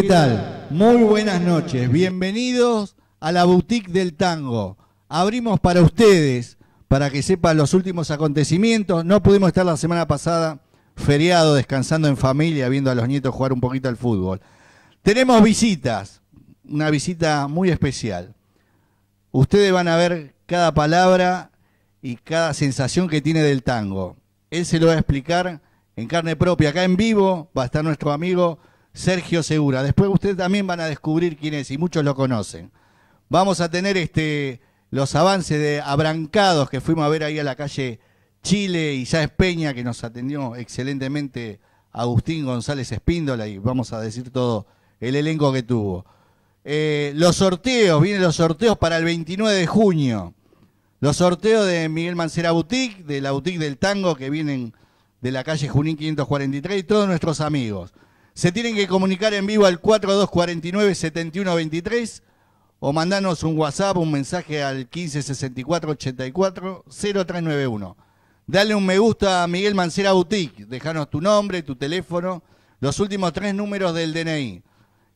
¿Qué tal? Muy buenas noches. Bienvenidos a la Boutique del Tango. Abrimos para ustedes, para que sepan los últimos acontecimientos. No pudimos estar la semana pasada feriado, descansando en familia, viendo a los nietos jugar un poquito al fútbol. Tenemos visitas, una visita muy especial. Ustedes van a ver cada palabra y cada sensación que tiene del tango. Él se lo va a explicar en carne propia. Acá en vivo va a estar nuestro amigo Sergio Segura. Después ustedes también van a descubrir quién es y muchos lo conocen. Vamos a tener este los avances de Abrancados que fuimos a ver ahí a la calle Chile y es Peña que nos atendió excelentemente Agustín González Espíndola y vamos a decir todo el elenco que tuvo. Eh, los sorteos, vienen los sorteos para el 29 de junio. Los sorteos de Miguel Mancera Boutique, de la Boutique del Tango, que vienen de la calle Junín 543 y todos nuestros amigos. Se tienen que comunicar en vivo al 4249-7123 o mandarnos un WhatsApp, un mensaje al 1564-84-0391. Dale un me gusta a Miguel Mancera Boutique, dejanos tu nombre, tu teléfono, los últimos tres números del DNI.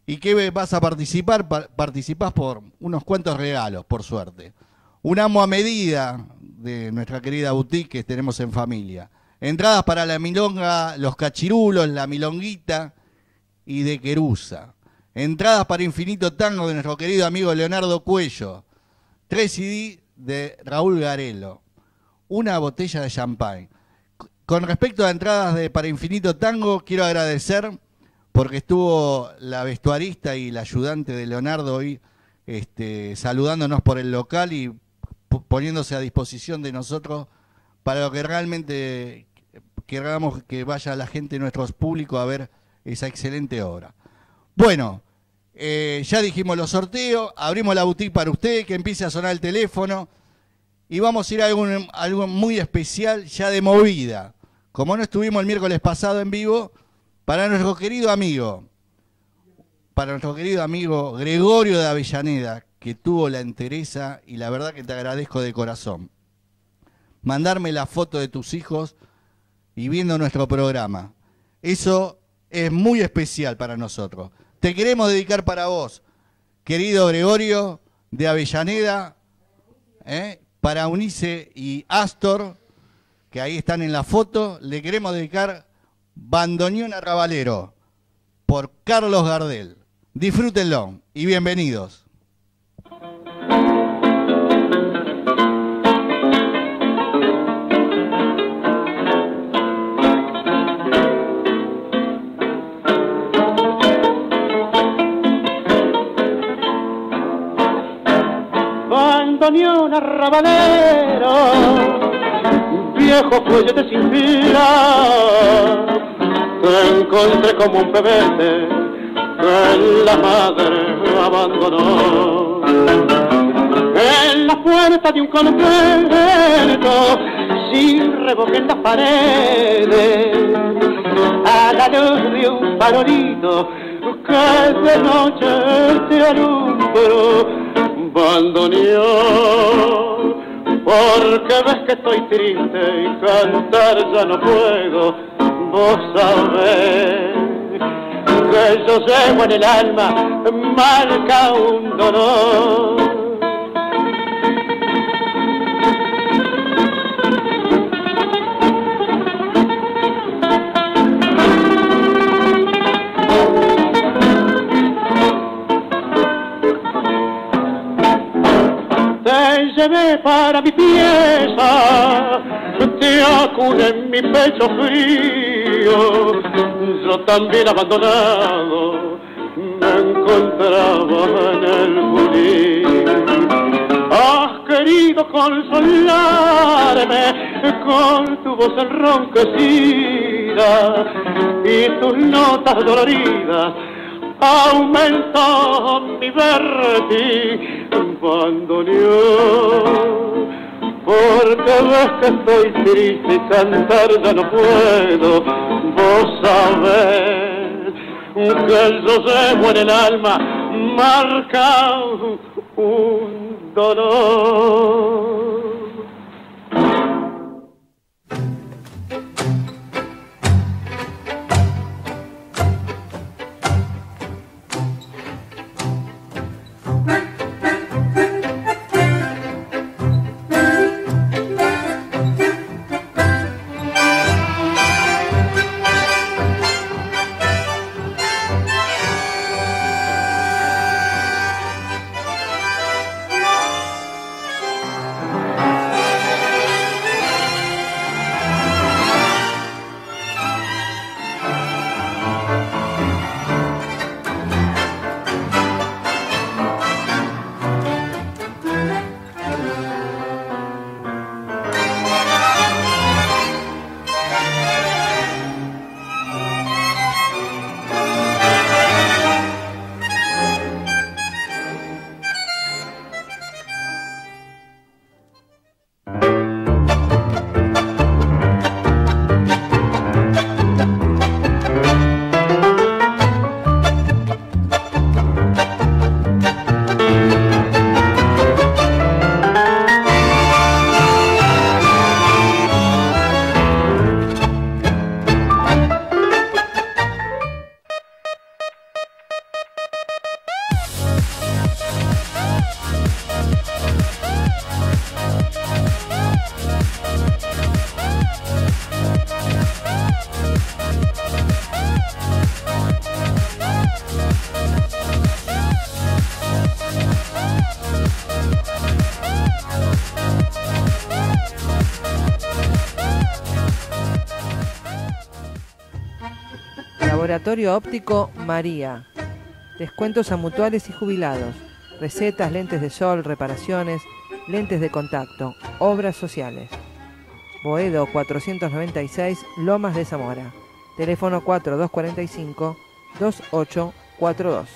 ¿Y qué vas a participar? participás por unos cuantos regalos, por suerte. Un amo a medida de nuestra querida boutique que tenemos en familia. Entradas para la milonga, los cachirulos, la milonguita, y de Querusa. Entradas para Infinito Tango de nuestro querido amigo Leonardo Cuello. Tres CD de Raúl Garelo. Una botella de champagne. Con respecto a entradas de, para Infinito Tango, quiero agradecer porque estuvo la vestuarista y la ayudante de Leonardo hoy este, saludándonos por el local y poniéndose a disposición de nosotros para lo que realmente queramos que vaya la gente, nuestros públicos, a ver esa excelente obra. Bueno, eh, ya dijimos los sorteos, abrimos la boutique para usted, que empiece a sonar el teléfono y vamos a ir a algo, muy especial ya de movida. Como no estuvimos el miércoles pasado en vivo, para nuestro querido amigo, para nuestro querido amigo Gregorio de Avellaneda, que tuvo la entereza y la verdad que te agradezco de corazón. Mandarme la foto de tus hijos y viendo nuestro programa. Eso es muy especial para nosotros. Te queremos dedicar para vos, querido Gregorio de Avellaneda, ¿eh? para Unice y Astor, que ahí están en la foto, le queremos dedicar Bandoneón Arrabalero por Carlos Gardel. Disfrútenlo y bienvenidos. Un arrabalero, viejo cuello de sin vida, te encontré como un bebé que la madre abandonó. En la puerta de un convento, sin revoque en las paredes, a la luz de un farolito que de noche te alumbró bandoneón, porque ves que estoy triste y cantar ya no puedo, vos sabés que yo llevo en el alma marca un dolor llevé para mi pieza, te acude en mi pecho frío, yo también abandonado me encontraba en el bulín. Has querido consolarme con tu voz enronquecida y tus notas doloridas aumentó mi verde bandoneón. Porque ves que estoy triste y cantar ya no puedo, vos sabés que el llevo en el alma marca un dolor. Laboratorio Óptico María. Descuentos a mutuales y jubilados. Recetas, lentes de sol, reparaciones, lentes de contacto, obras sociales. Boedo 496, Lomas de Zamora. Teléfono 4245 2842.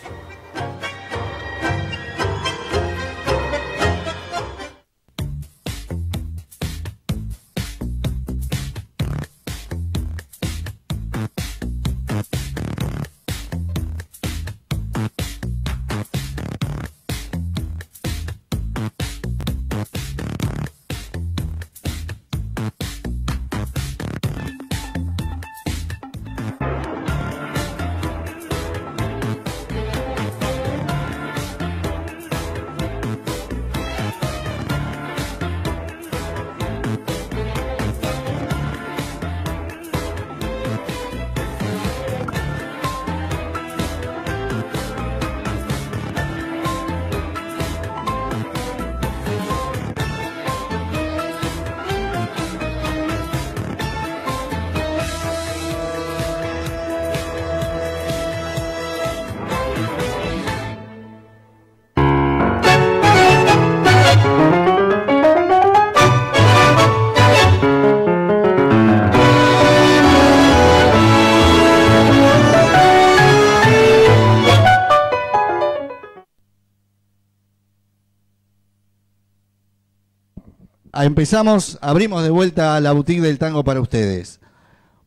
Empezamos, abrimos de vuelta la boutique del tango para ustedes.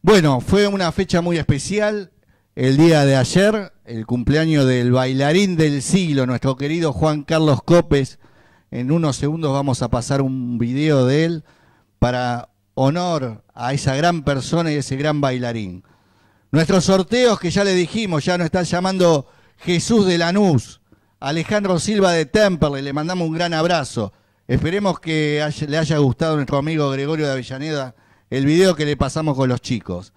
Bueno, fue una fecha muy especial, el día de ayer, el cumpleaños del bailarín del siglo, nuestro querido Juan Carlos Copes. En unos segundos vamos a pasar un video de él para honor a esa gran persona y ese gran bailarín. Nuestros sorteos que ya le dijimos, ya nos están llamando Jesús de Lanús, Alejandro Silva de Temperley, le mandamos un gran abrazo. Esperemos que le haya gustado a nuestro amigo Gregorio de Avellaneda el video que le pasamos con los chicos.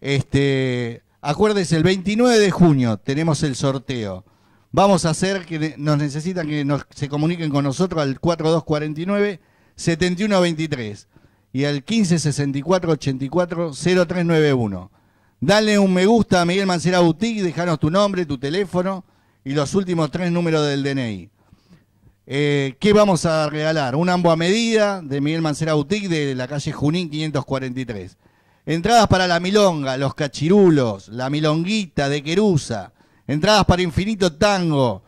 Este, acuérdese, el 29 de junio tenemos el sorteo. Vamos a hacer que nos necesitan que se comuniquen con nosotros al 4249 7123 y al 1564 84 0391. Dale un me gusta a Miguel Mancera Boutique, dejanos tu nombre, tu teléfono y los últimos tres números del DNI. Eh, ¿Qué vamos a regalar? Un ambo a medida de Miguel Mancera Boutique de la calle Junín 543. Entradas para la milonga, los cachirulos, la milonguita de Querusa. Entradas para Infinito Tango,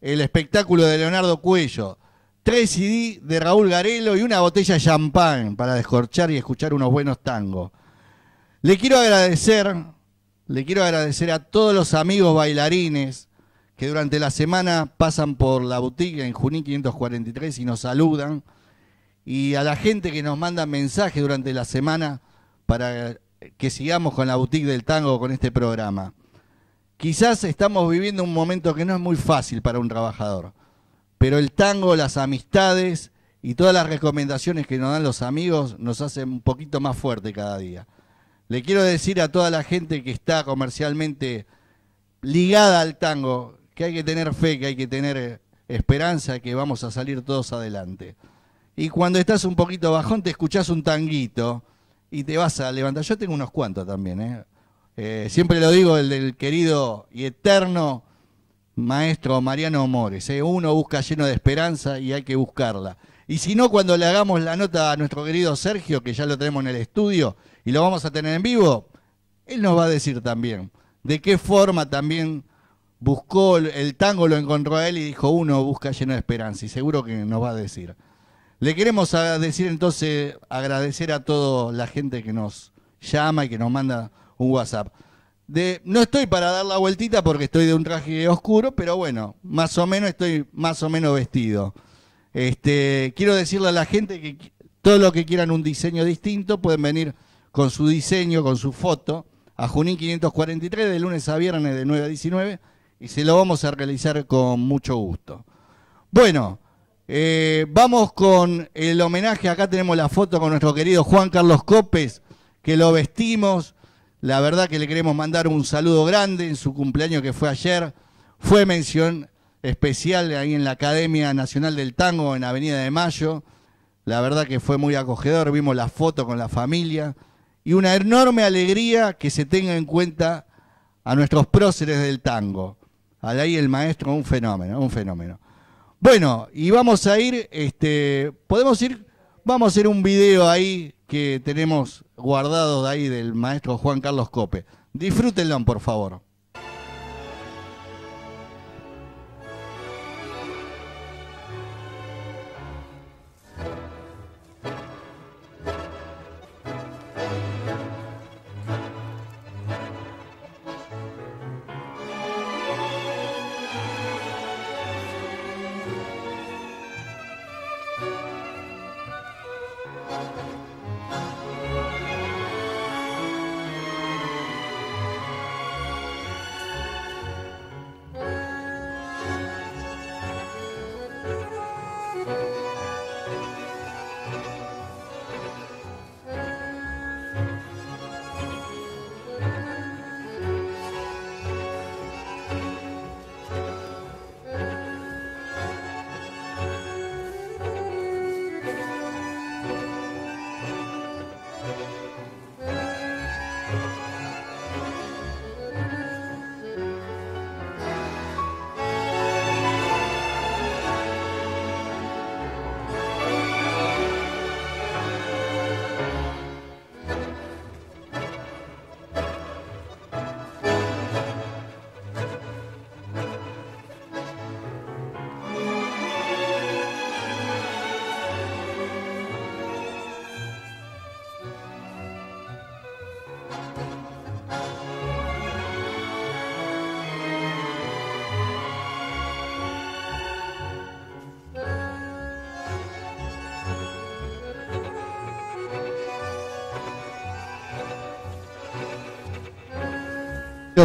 el espectáculo de Leonardo Cuello. Tres CD de Raúl Garelo y una botella de champán para descorchar y escuchar unos buenos tangos. Le quiero agradecer, le quiero agradecer a todos los amigos bailarines, que durante la semana pasan por la boutique en Junín 543 y nos saludan, y a la gente que nos manda mensajes durante la semana para que sigamos con la boutique del tango con este programa. Quizás estamos viviendo un momento que no es muy fácil para un trabajador, pero el tango, las amistades y todas las recomendaciones que nos dan los amigos nos hacen un poquito más fuerte cada día. Le quiero decir a toda la gente que está comercialmente ligada al tango, que hay que tener fe, que hay que tener eh, esperanza, que vamos a salir todos adelante. Y cuando estás un poquito bajón, te escuchás un tanguito y te vas a levantar. Yo tengo unos cuantos también, ¿eh? eh siempre lo digo, el del querido y eterno maestro Mariano Mores. ¿eh? Uno busca lleno de esperanza y hay que buscarla. Y si no, cuando le hagamos la nota a nuestro querido Sergio, que ya lo tenemos en el estudio y lo vamos a tener en vivo, él nos va a decir también de qué forma también buscó el tango, lo encontró a él y dijo, uno busca lleno de esperanza y seguro que nos va a decir. Le queremos decir entonces, agradecer a toda la gente que nos llama y que nos manda un WhatsApp. De, no estoy para dar la vueltita porque estoy de un traje oscuro, pero bueno, más o menos estoy más o menos vestido. Este, quiero decirle a la gente que todo lo que quieran un diseño distinto pueden venir con su diseño, con su foto, a Junín 543 de lunes a viernes de 9 a 19 y se lo vamos a realizar con mucho gusto. Bueno, eh, vamos con el homenaje. Acá tenemos la foto con nuestro querido Juan Carlos Copes, que lo vestimos. La verdad que le queremos mandar un saludo grande en su cumpleaños que fue ayer. Fue mención especial ahí en la Academia Nacional del Tango en Avenida de Mayo. La verdad que fue muy acogedor. Vimos la foto con la familia. Y una enorme alegría que se tenga en cuenta a nuestros próceres del tango. Ahí el maestro, un fenómeno, un fenómeno. Bueno, y vamos a ir, este, podemos ir, vamos a hacer un video ahí que tenemos guardado de ahí del maestro Juan Carlos Cope. Disfrútenlo, por favor.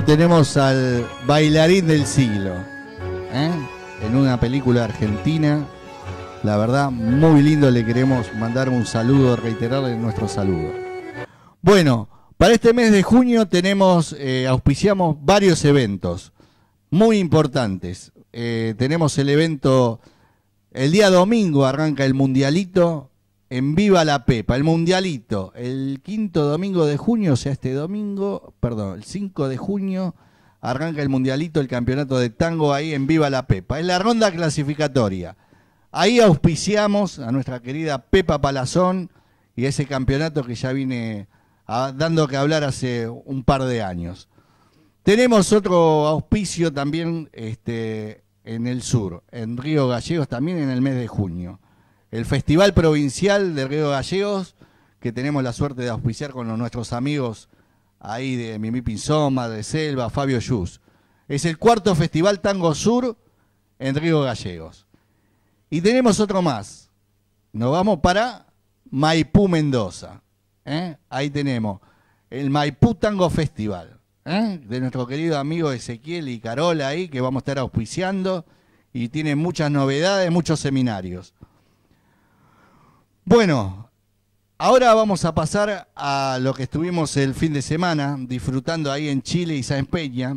Tenemos al bailarín del siglo, ¿eh? en una película argentina. La verdad, muy lindo, le queremos mandar un saludo, reiterarle nuestro saludo. Bueno, para este mes de junio tenemos, eh, auspiciamos varios eventos muy importantes. Eh, tenemos el evento, el día domingo arranca el Mundialito, en Viva la Pepa, el Mundialito, el quinto domingo de junio, o sea, este domingo, perdón, el 5 de junio, arranca el Mundialito, el campeonato de tango ahí en Viva la Pepa. Es la ronda clasificatoria. Ahí auspiciamos a nuestra querida Pepa Palazón y ese campeonato que ya viene dando que hablar hace un par de años. Tenemos otro auspicio también este, en el sur, en Río Gallegos, también en el mes de junio el Festival Provincial de Río Gallegos, que tenemos la suerte de auspiciar con nuestros amigos ahí de Mimi Pinzoma, de Selva, Fabio Yus. Es el cuarto Festival Tango Sur en Río Gallegos. Y tenemos otro más. Nos vamos para Maipú, Mendoza. ¿eh? Ahí tenemos el Maipú Tango Festival. ¿eh? De nuestro querido amigo Ezequiel y Carola ahí, que vamos a estar auspiciando. Y tiene muchas novedades, muchos seminarios. Bueno, ahora vamos a pasar a lo que estuvimos el fin de semana disfrutando ahí en Chile y San Peña.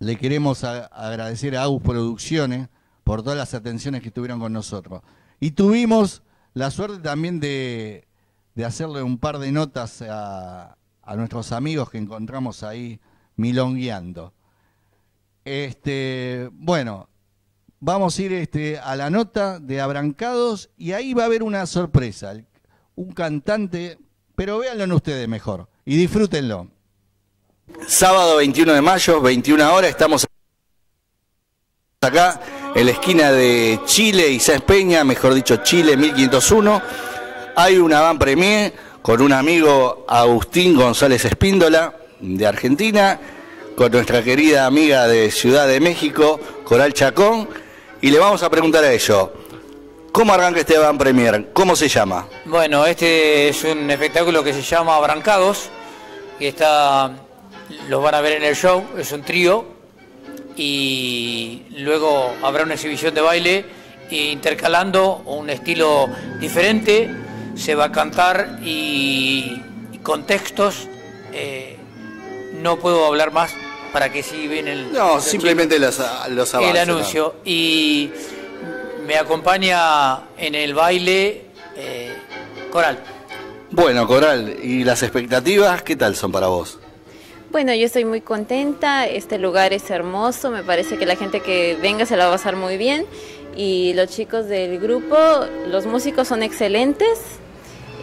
Le queremos agradecer a AUS Producciones por todas las atenciones que estuvieron con nosotros. Y tuvimos la suerte también de, hacerle un par de notas a, nuestros amigos que encontramos ahí milongueando. Este, bueno, vamos a ir este, a la nota de Abrancados y ahí va a haber una sorpresa. Un cantante, pero véanlo en ustedes mejor y disfrútenlo. Sábado 21 de mayo, 21 horas, estamos acá en la esquina de Chile y Sáenz Peña, mejor dicho Chile 1501. Hay una van premier con un amigo Agustín González Espíndola de Argentina, con nuestra querida amiga de Ciudad de México, Coral Chacón y le vamos a preguntar a ellos. ¿Cómo arranca este Van Premier? ¿Cómo se llama? Bueno, este es un espectáculo que se llama Abrancados, que está, los van a ver en el show, es un trío, y luego habrá una exhibición de baile intercalando un estilo diferente, se va a cantar y, con textos, eh, no puedo hablar más para que si ven el... No, simplemente los, los avances, El anuncio. Y me acompaña en el baile eh, Coral. Bueno, Coral, ¿y las expectativas qué tal son para vos? Bueno, yo estoy muy contenta, este lugar es hermoso, me parece que la gente que venga se la va a pasar muy bien y los chicos del grupo, los músicos son excelentes,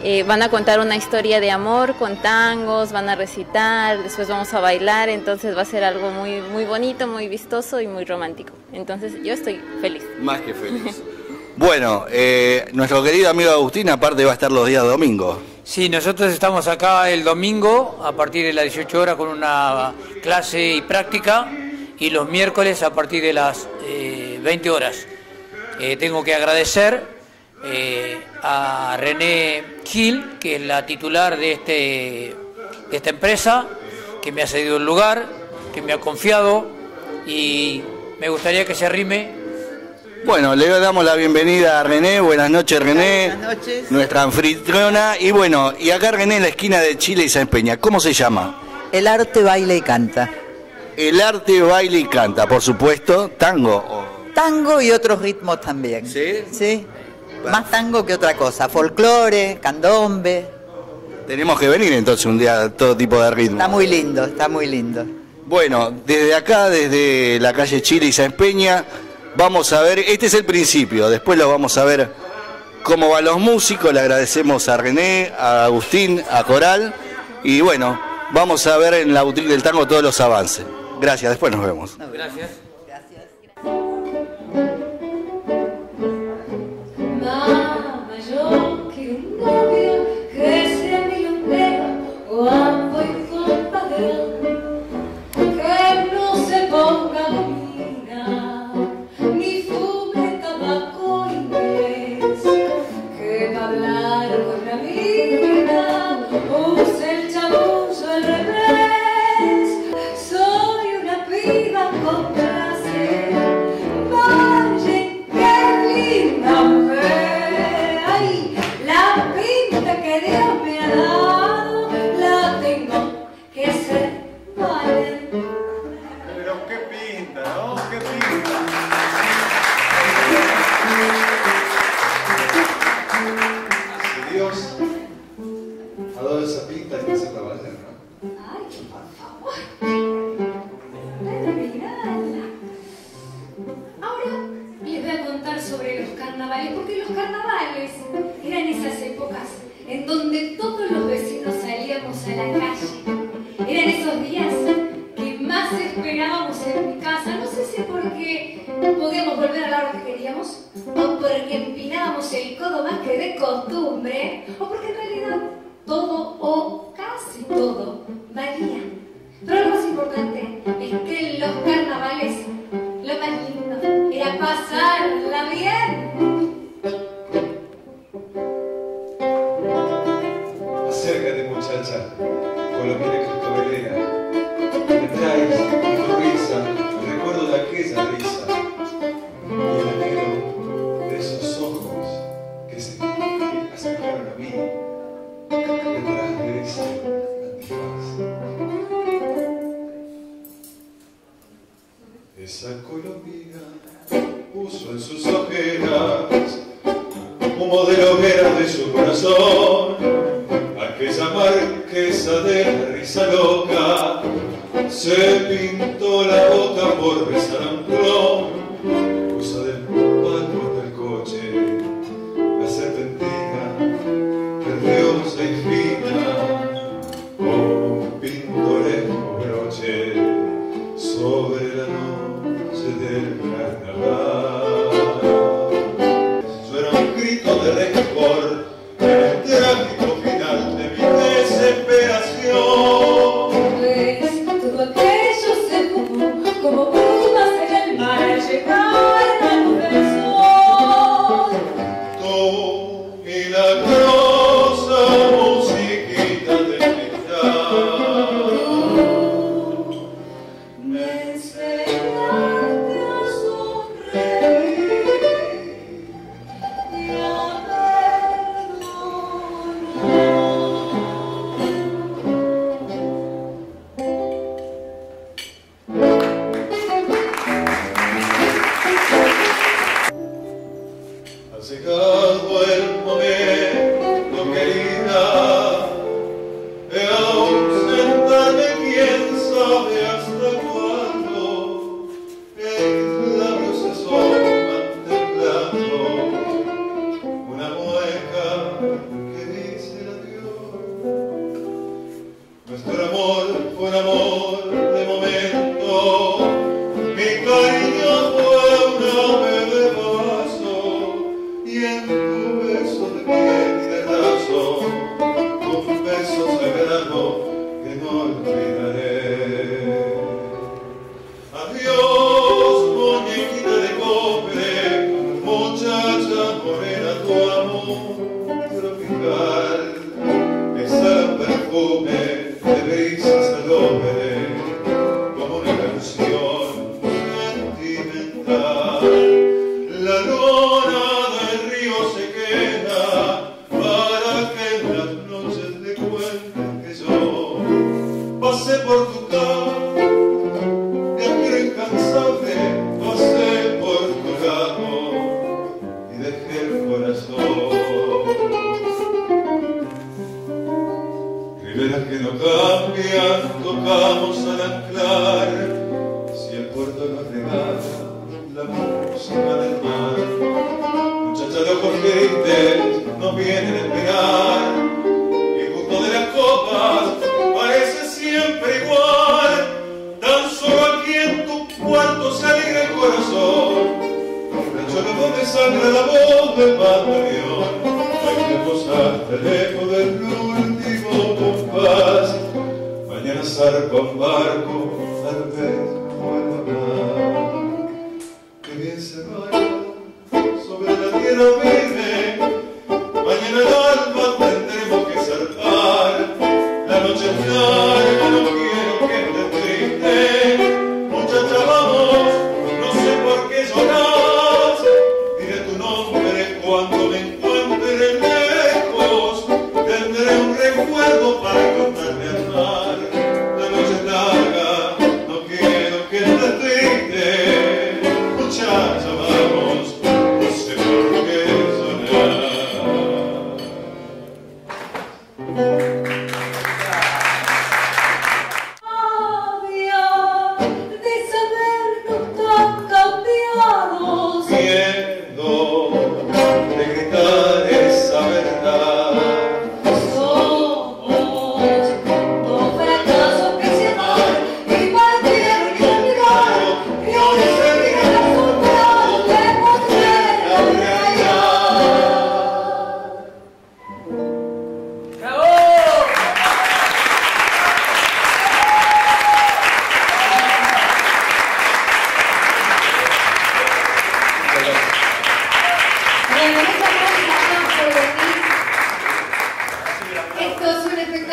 eh, van a contar una historia de amor con tangos, van a recitar, después vamos a bailar, entonces va a ser algo muy, muy bonito, muy vistoso y muy romántico. Entonces yo estoy feliz. Más que feliz. bueno, eh, nuestro querido amigo Agustín aparte va a estar los días domingos. Sí, nosotros estamos acá el domingo a partir de las 18 horas con una clase y práctica y los miércoles a partir de las 20 eh, horas. Eh, tengo que agradecer eh, a René Gil, que es la titular de, este, de esta empresa, que me ha cedido el lugar, que me ha confiado y me gustaría que se arrime bueno, le damos la bienvenida a René. Buenas noches, René. Buenas noches. Nuestra anfitriona. Y bueno, y acá René en la esquina de Chile y San Peña. ¿Cómo se llama? El arte, baile y canta. El arte, baile y canta, por supuesto. Tango. Tango y otros ritmos también. ¿Sí? Sí. Más tango que otra cosa. Folclore, candombe. Tenemos que venir entonces un día a todo tipo de ritmo. Está muy lindo, está muy lindo. Bueno, desde acá, desde la calle Chile y San Peña Vamos a ver, este es el principio, después lo vamos a ver cómo van los músicos, le agradecemos a René, a Agustín, a Coral y bueno, vamos a ver en la boutique del tango todos los avances. Gracias, después nos vemos. Gracias.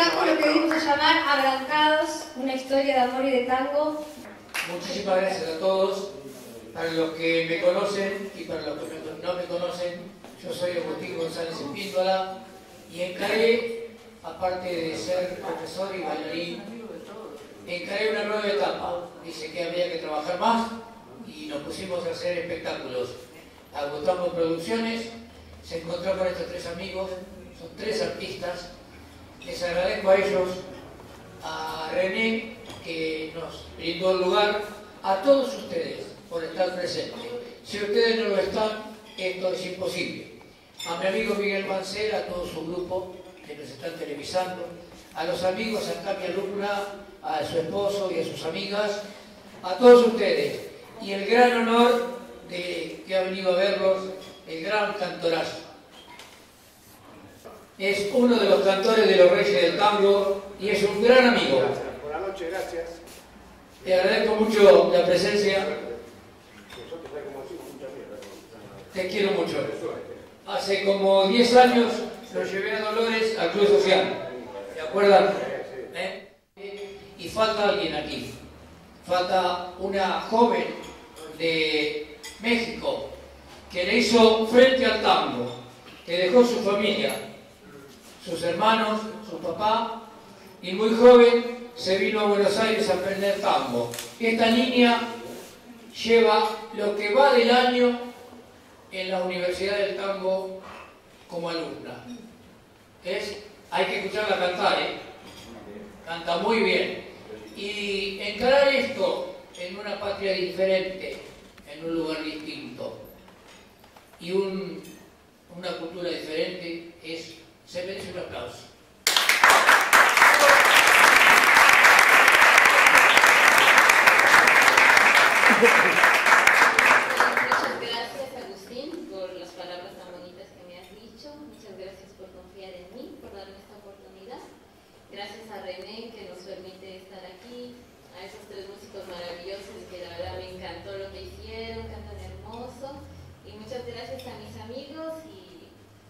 Espectáculo que dimos a llamar Abrancados, una historia de amor y de tango. Muchísimas gracias a todos. Para los que me conocen y para los que no me conocen, yo soy Agustín González Espíndola y encaré, aparte de ser profesor y bailarín, encaré una nueva etapa. Dice que había que trabajar más y nos pusimos a hacer espectáculos. Agotamos producciones, se encontró con estos tres amigos, son tres artistas. Les agradezco a ellos a René, que nos brindó el lugar, a todos ustedes por estar presentes. Si ustedes no lo están, esto es imposible. A mi amigo Miguel Mancera, a todo su grupo que nos están televisando, a los amigos, a Cami Alumna, a su esposo y a sus amigas, a todos ustedes. Y el gran honor de que ha venido a verlos, el gran cantorazo. Es uno de los cantores de los Reyes del Tango y es un gran amigo. Buenas noches, gracias. Te agradezco mucho la presencia. Te quiero mucho. Hace como 10 años lo llevé a Dolores al Club Social. ¿Se acuerdan? ¿Eh? Y falta alguien aquí. Falta una joven de México que le hizo frente al tango, que dejó su familia, sus hermanos, su papá, y muy joven se vino a Buenos Aires a aprender tango. Esta niña lleva lo que va del año en la Universidad del Tango como alumna. Es, hay que escucharla cantar, ¿eh? Canta muy bien. Y encarar esto en una patria diferente, en un lugar distinto, y un- una cultura diferente, es, se merece un aplauso. Muchas gracias Agustín por las palabras tan bonitas que me has dicho. Muchas gracias por confiar en mí, por darme esta oportunidad. Gracias a René que nos permite estar aquí, a esos tres músicos maravillosos que la verdad me encantó lo que hicieron, cantan hermoso. Y muchas gracias a mis amigos y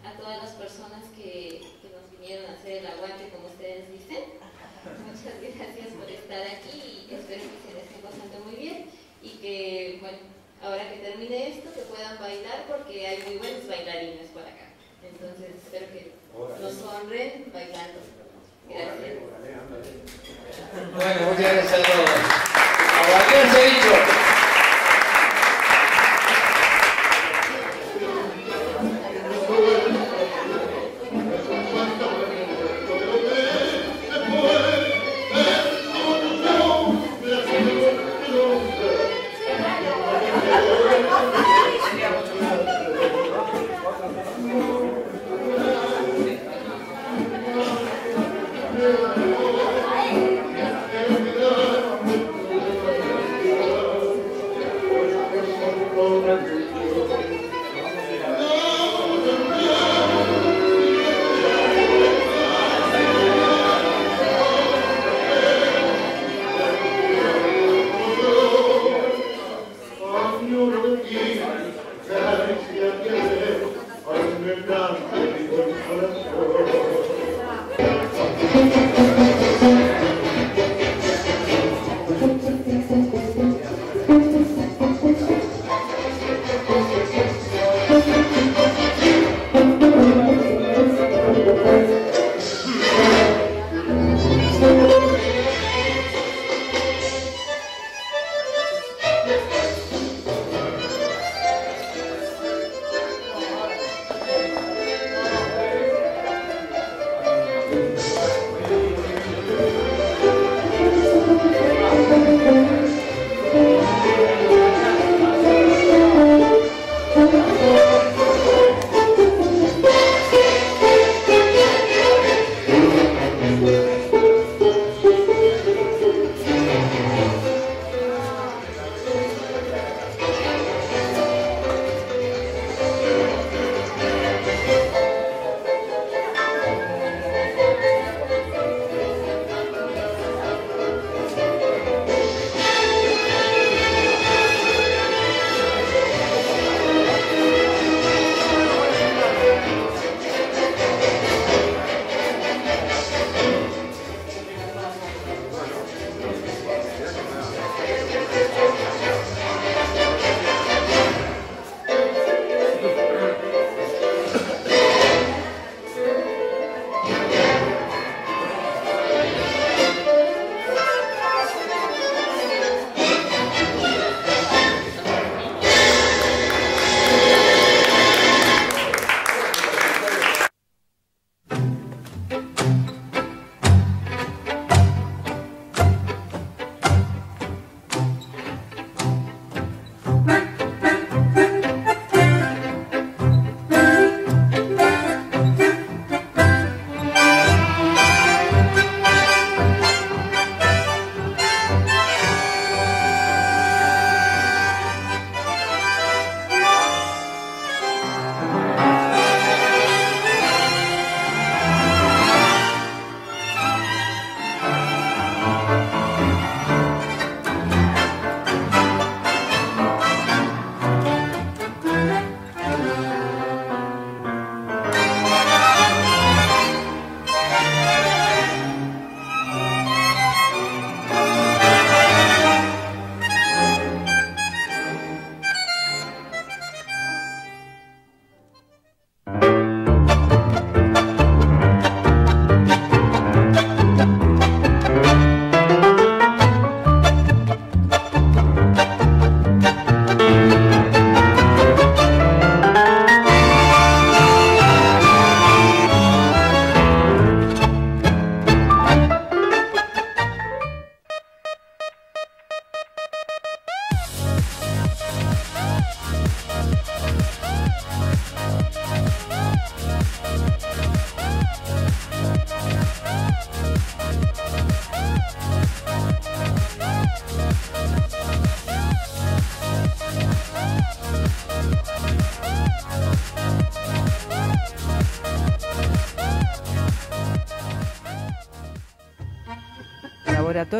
a todas las personas que, que nos vinieron a hacer el aguante, como ustedes dicen. Muchas gracias por estar aquí y espero que se les esté pasando muy bien y que, bueno, ahora que termine esto, que puedan bailar porque hay muy buenos bailarines por acá. Entonces, espero que nos honren bailando. Gracias. Bueno, muchas gracias a todos. Aguardiente dicho.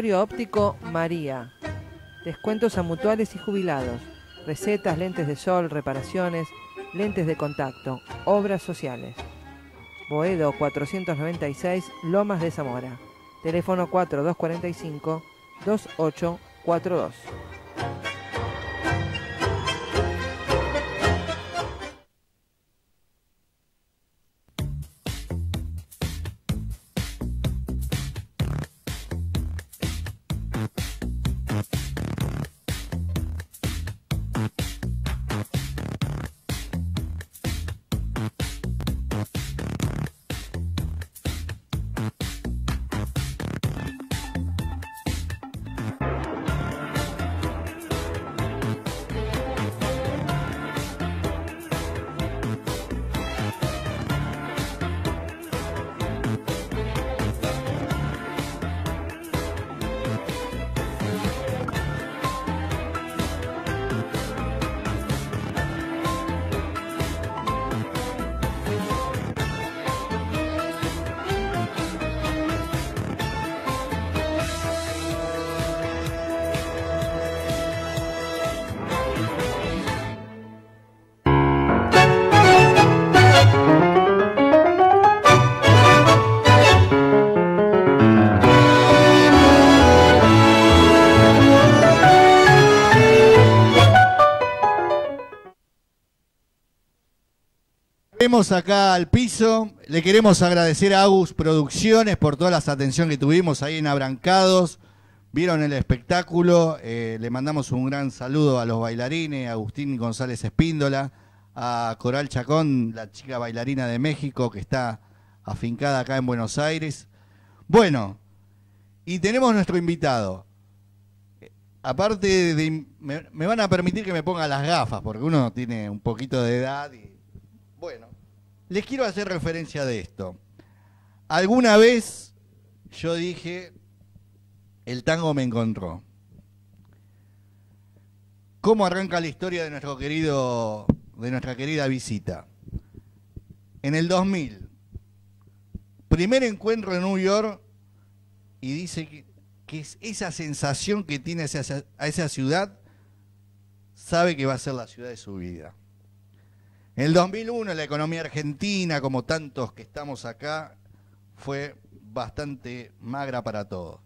Laboratorio Óptico María. Descuentos a mutuales y jubilados. Recetas, lentes de sol, reparaciones, lentes de contacto, obras sociales. Boedo 496, Lomas de Zamora. Teléfono 4245 2842. Vemos acá al piso. Le queremos agradecer a Agus Producciones por todas las atención que tuvimos ahí en Abrancados. Vieron el espectáculo. eh, le mandamos un gran saludo a los bailarines, a Agustín González Espíndola, a Coral Chacón, la chica bailarina de México que está afincada acá en Buenos Aires. Bueno, y tenemos nuestro invitado. Aparte de... Me, me van a permitir que me ponga las gafas, porque uno tiene un poquito de edad y bueno, les quiero hacer referencia de esto. Alguna vez yo dije, el tango me encontró. ¿Cómo arranca la historia de nuestro querido, de nuestra querida visita? En el 2000, primer encuentro en New York y dice que, que es esa sensación que tiene a esa ciudad, sabe que va a ser la ciudad de su vida. En el 2001 la economía argentina, como tantos que estamos acá, fue bastante magra para todos.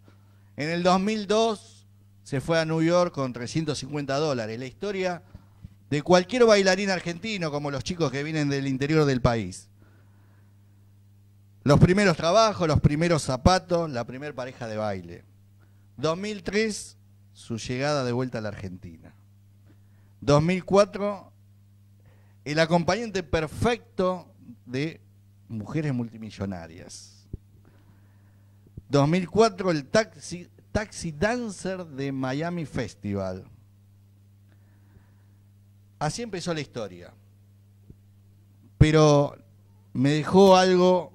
En el 2002 se fue a New York con 350 dólares. La historia de cualquier bailarín argentino, como los chicos que vienen del interior del país. Los primeros trabajos, los primeros zapatos, la primer pareja de baile. 2003, su llegada de vuelta a la Argentina. 2004, el acompañante perfecto de mujeres multimillonarias. 2004, el taxi, taxi dancer de Miami Festival. Así empezó la historia. Pero me dejó algo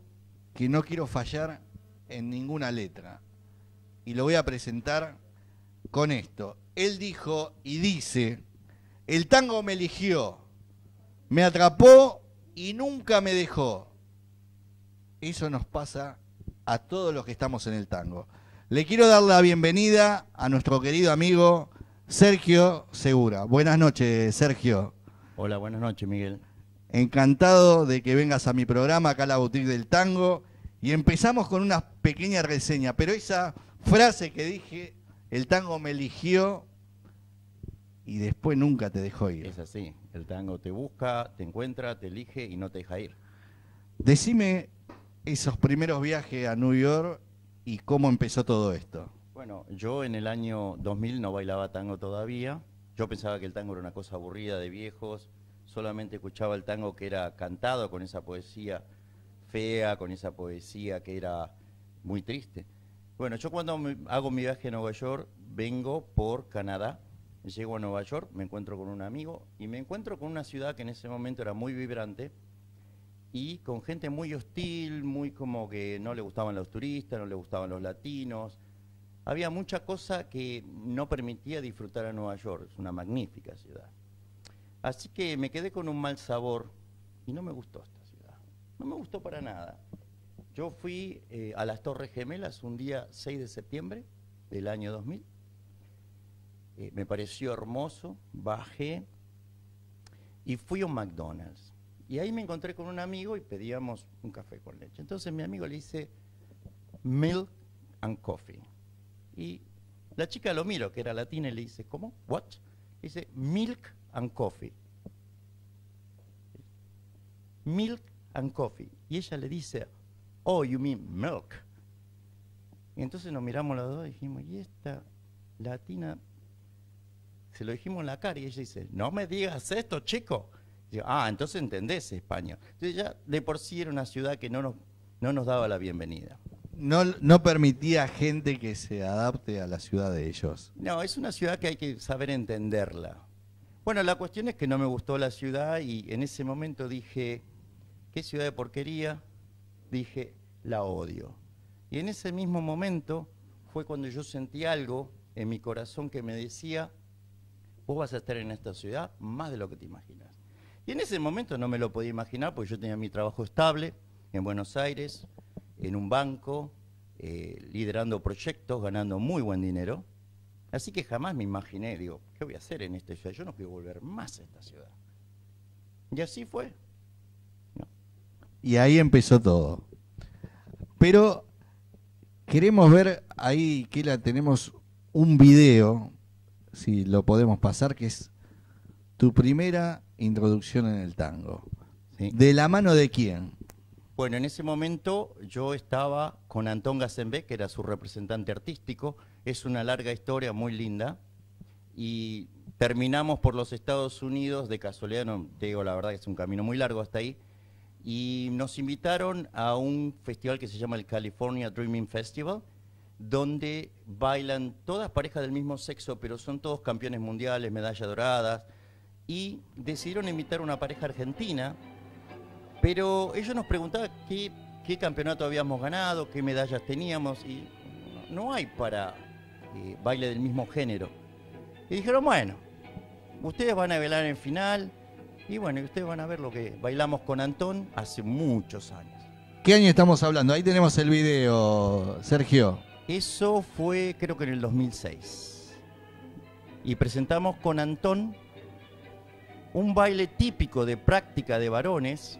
que no quiero fallar en ninguna letra. Y lo voy a presentar con esto. Él dijo y dice, el tango me eligió, me atrapó y nunca me dejó. Eso nos pasa a todos los que estamos en el tango. Le quiero dar la bienvenida a nuestro querido amigo Sergio Segura. Buenas noches, Sergio. Hola, buenas noches, Miguel. Encantado de que vengas a mi programa, acá a la Boutique del Tango. Y empezamos con una pequeña reseña, pero esa frase que dije, el tango me eligió y después nunca te dejó ir. Es así, el tango te busca, te encuentra, te elige y no te deja ir. Decime esos primeros viajes a New York y cómo empezó todo esto. Bueno, yo en el año 2000 no bailaba tango todavía. Yo pensaba que el tango era una cosa aburrida de viejos. Solamente escuchaba el tango que era cantado con esa poesía fea, con esa poesía que era muy triste. Bueno, yo cuando hago mi viaje a Nueva York, vengo por Canadá. Llego a Nueva York, me encuentro con un amigo y me encuentro con una ciudad que en ese momento era muy vibrante y con gente muy hostil, muy como que no le gustaban los turistas, no le gustaban los latinos. Había mucha cosa que no permitía disfrutar a Nueva York, es una magnífica ciudad. Así que me quedé con un mal sabor y no me gustó esta ciudad. No me gustó para nada. Yo fui eh, a las Torres Gemelas un día 6 de septiembre del año 2000. Eh, me pareció hermoso, bajé y fui a un McDonald's. Y ahí me encontré con un amigo y pedíamos un café con leche. Entonces mi amigo le dice milk and coffee. Y la chica lo miro, que era latina, y le dice, ¿cómo? ¿What? Dice milk and coffee. Milk and coffee. Y ella le dice, oh, you mean milk. Y entonces nos miramos los dos y dijimos, ¿y esta latina? Se lo dijimos en la cara y ella dice, no me digas esto, chico. Y yo, ah, entonces entendés español. Entonces ya de por sí era una ciudad que no nos, no nos daba la bienvenida. No, no permitía gente que se adapte a la ciudad de ellos. No, es una ciudad que hay que saber entenderla. Bueno, la cuestión es que no me gustó la ciudad y en ese momento dije, ¿qué ciudad de porquería? Dije, la odio. Y en ese mismo momento fue cuando yo sentí algo en mi corazón que me decía, vos vas a estar en esta ciudad más de lo que te imaginas. Y en ese momento no me lo podía imaginar porque yo tenía mi trabajo estable en Buenos Aires, en un banco, eh, liderando proyectos, ganando muy buen dinero. Así que jamás me imaginé, digo, ¿qué voy a hacer en esta ciudad? Yo no quiero volver más a esta ciudad. Y así fue. Y ahí empezó todo. Pero queremos ver ahí que la tenemos un video, si lo podemos pasar, que es tu primera introducción en el tango. ¿De la mano de quién? Bueno, en ese momento yo estaba con Antón Gazembe, que era su representante artístico. Es una larga historia muy linda. Y terminamos por los Estados Unidos, de casualidad, no te digo la verdad que es un camino muy largo hasta ahí. Y nos invitaron a un festival que se llama el California Dreaming Festival, donde bailan todas parejas del mismo sexo, pero son todos campeones mundiales, medallas doradas. Y decidieron invitar una pareja argentina pero ellos nos preguntaban qué, campeonato habíamos ganado, qué medallas teníamos, y no hay para eh, baile del mismo género. Y dijeron, bueno, ustedes van a bailar en final, y bueno, ustedes van a ver lo que bailamos con Antón hace muchos años. ¿Qué año estamos hablando? Ahí tenemos el video, Sergio. Eso fue creo que en el 2006. Y presentamos con Antón un baile típico de práctica de varones,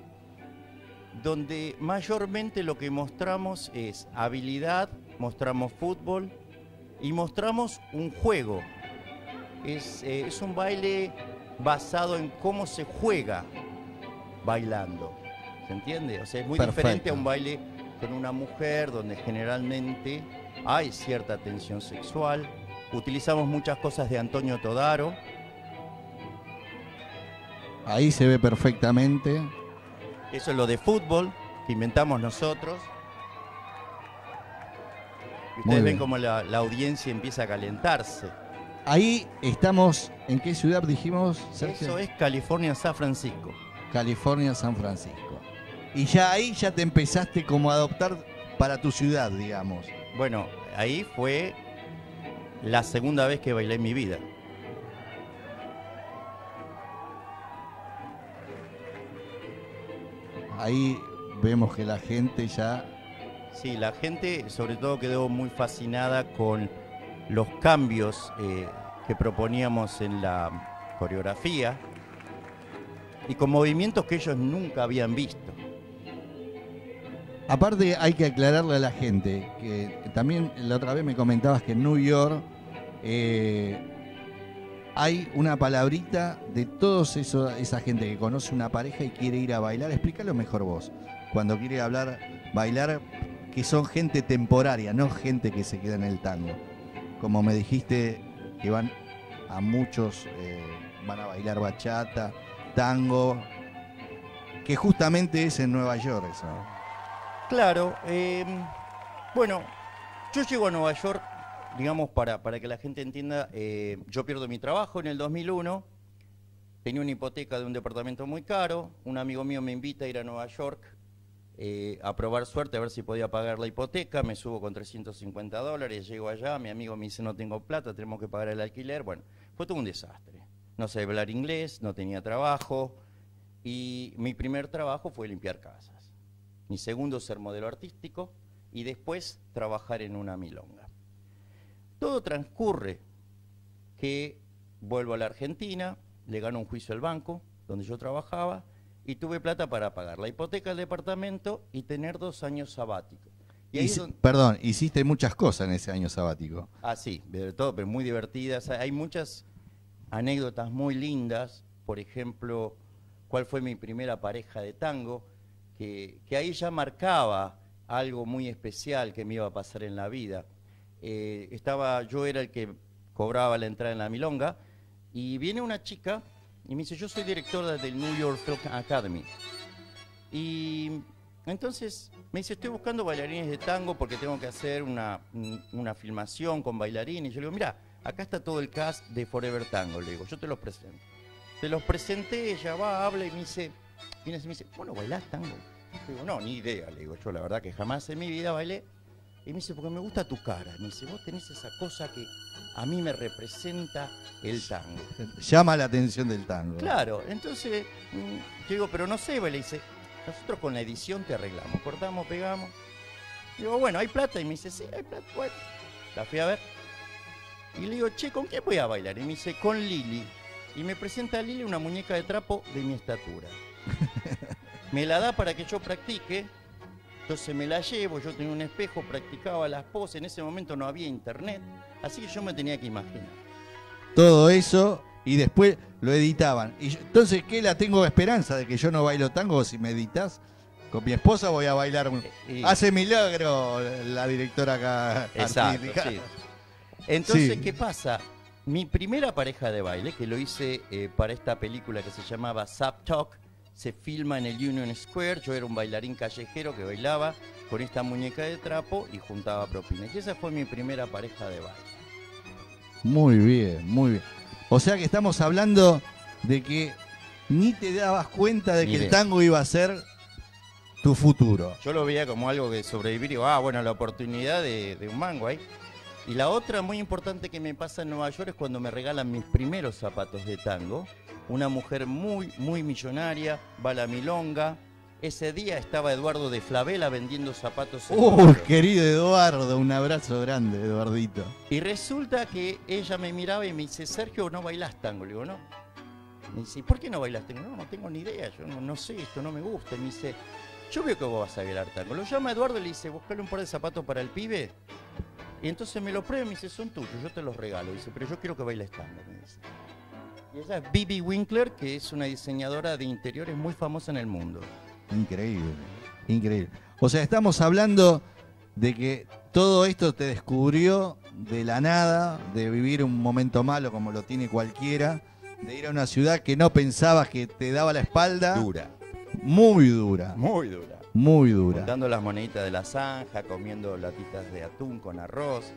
donde mayormente lo que mostramos es habilidad, mostramos fútbol y mostramos un juego. Es, eh, es un baile basado en cómo se juega bailando. ¿Se entiende? O sea, es muy Perfecto. diferente a un baile con una mujer donde generalmente hay cierta tensión sexual. Utilizamos muchas cosas de Antonio Todaro. Ahí se ve perfectamente. Eso es lo de fútbol que inventamos nosotros. Ustedes ven cómo la, la audiencia empieza a calentarse. Ahí estamos, ¿en qué ciudad dijimos, Sergio? Eso es California, San Francisco. California, San Francisco. Y ya ahí ya te empezaste como a adoptar para tu ciudad, digamos. Bueno, ahí fue la segunda vez que bailé en mi vida. Ahí vemos que la gente ya Sí, la gente sobre todo quedó muy fascinada con los cambios eh, que proponíamos en la coreografía y con movimientos que ellos nunca habían visto. Aparte hay que aclararle a la gente que también la otra vez me comentabas que en New York eh, hay una palabrita de todos eso, esa gente que conoce una pareja y quiere ir a bailar. Explícalo mejor vos. Cuando quiere hablar, bailar, que son gente temporaria, no gente que se queda en el tango. Como me dijiste que van a muchos, eh, van a bailar bachata, tango, que justamente es en Nueva York eso. Claro, eh, bueno, yo llego a Nueva York, digamos, para, para que la gente entienda, eh, yo pierdo mi trabajo en el 2001, tenía una hipoteca de un departamento muy caro, un amigo mío me invita a ir a Nueva York eh, a probar suerte, a ver si podía pagar la hipoteca, me subo con 350 dólares, llego allá, mi amigo me dice no tengo plata, tenemos que pagar el alquiler, bueno, fue todo un desastre. No sé hablar inglés, no tenía trabajo y mi primer trabajo fue limpiar casas. Mi segundo ser modelo artístico y después trabajar en una milonga. Todo transcurre que vuelvo a la Argentina, le gano un juicio al banco donde yo trabajaba y tuve plata para pagar la hipoteca del departamento y tener dos años sabáticos. Y ahí es Hici- donde- Perdón, hiciste muchas cosas en ese año sabático. Ah, sí, de todo, pero muy divertidas. Hay muchas anécdotas muy lindas. Por ejemplo, cuál fue mi primera pareja de tango, que, que ahí ya marcaba algo muy especial que me iba a pasar en la vida. Eh, estaba, yo era el que cobraba la entrada en la milonga, y viene una chica y me dice, yo soy directora del New York Film Academy. Y entonces me dice, estoy buscando bailarines de tango porque tengo que hacer una, un- una filmación con bailarines. Y yo le digo, mira, acá está todo el cast de Forever Tango. Le digo, yo te los presento. Te los presenté, ella va, habla y me dice, viene y me dice, ¿vos no bailás tango? Le digo, no, ni idea. Le digo, yo la verdad que jamás en mi vida bailé. Y me dice, porque me gusta tu cara. Me dice, vos tenés esa cosa que a mí me representa el tango. Llama la atención del tango. Claro, entonces mm, yo digo, pero no sé, le dice, nosotros con la edición te arreglamos, cortamos, pegamos. Digo, bueno, ¿hay plata? Y me dice, sí, hay plata. Bueno, la fui a ver. Y le digo, che, ¿con qué voy a bailar? Y me dice, con Lili. Y me presenta a Lili una muñeca de trapo de mi estatura. me la da para que yo practique. Entonces me la llevo, yo tenía un espejo, practicaba las poses. En ese momento no había internet. Así que yo me tenía que imaginar. Todo eso y después lo editaban. Y yo- entonces, ¿qué la tengo esperanza de que yo no bailo tango si me editas? Con mi esposa voy a bailar. un- y- Hace milagro la directora acá. Exacto, sí. Entonces, Sí. ¿qué pasa? Mi primera pareja de baile, que lo hice eh, para esta película que se llamaba Zap Talk, se filma en el Union Square. Yo era un bailarín callejero que bailaba con esta muñeca de trapo y juntaba propinas. Y esa fue mi primera pareja de baile. Muy bien, muy bien. O sea que estamos hablando de que ni te dabas cuenta de que el tango iba a ser tu futuro. Yo lo veía como algo de sobrevivir y digo, ah, bueno, la oportunidad de, de un mango ahí. Y la otra muy importante que me pasa en Nueva York es cuando me regalan mis primeros zapatos de tango. Una mujer muy, muy millonaria, va a la milonga. Ese día estaba Eduardo de Flavela vendiendo zapatos en Uy, querido Eduardo, un abrazo grande, Eduardito. Y resulta que ella me miraba y me dice, Sergio, ¿no bailás tango? Le digo, no. Me dice, ¿por qué no bailás tango? No, no tengo ni idea, yo no, no sé, esto no me gusta. Y me dice, yo veo que vos vas a bailar tango. Lo llama Eduardo y le dice, buscale un par de zapatos para el pibe. Y entonces me lo prueba y me dice, son tuyos, yo te los regalo. Dice, pero yo quiero que bailes tango, me dice. Y ella es Bibi Winkler, que es una diseñadora de interiores muy famosa en el mundo. Increíble, increíble. O sea, estamos hablando de que todo esto te descubrió de la nada, de vivir un momento malo como lo tiene cualquiera, de ir a una ciudad que no pensabas que te daba la espalda. Dura. Muy dura. Muy dura. Muy dura. Juntando las moneditas de la zanja, comiendo latitas de atún con arroz.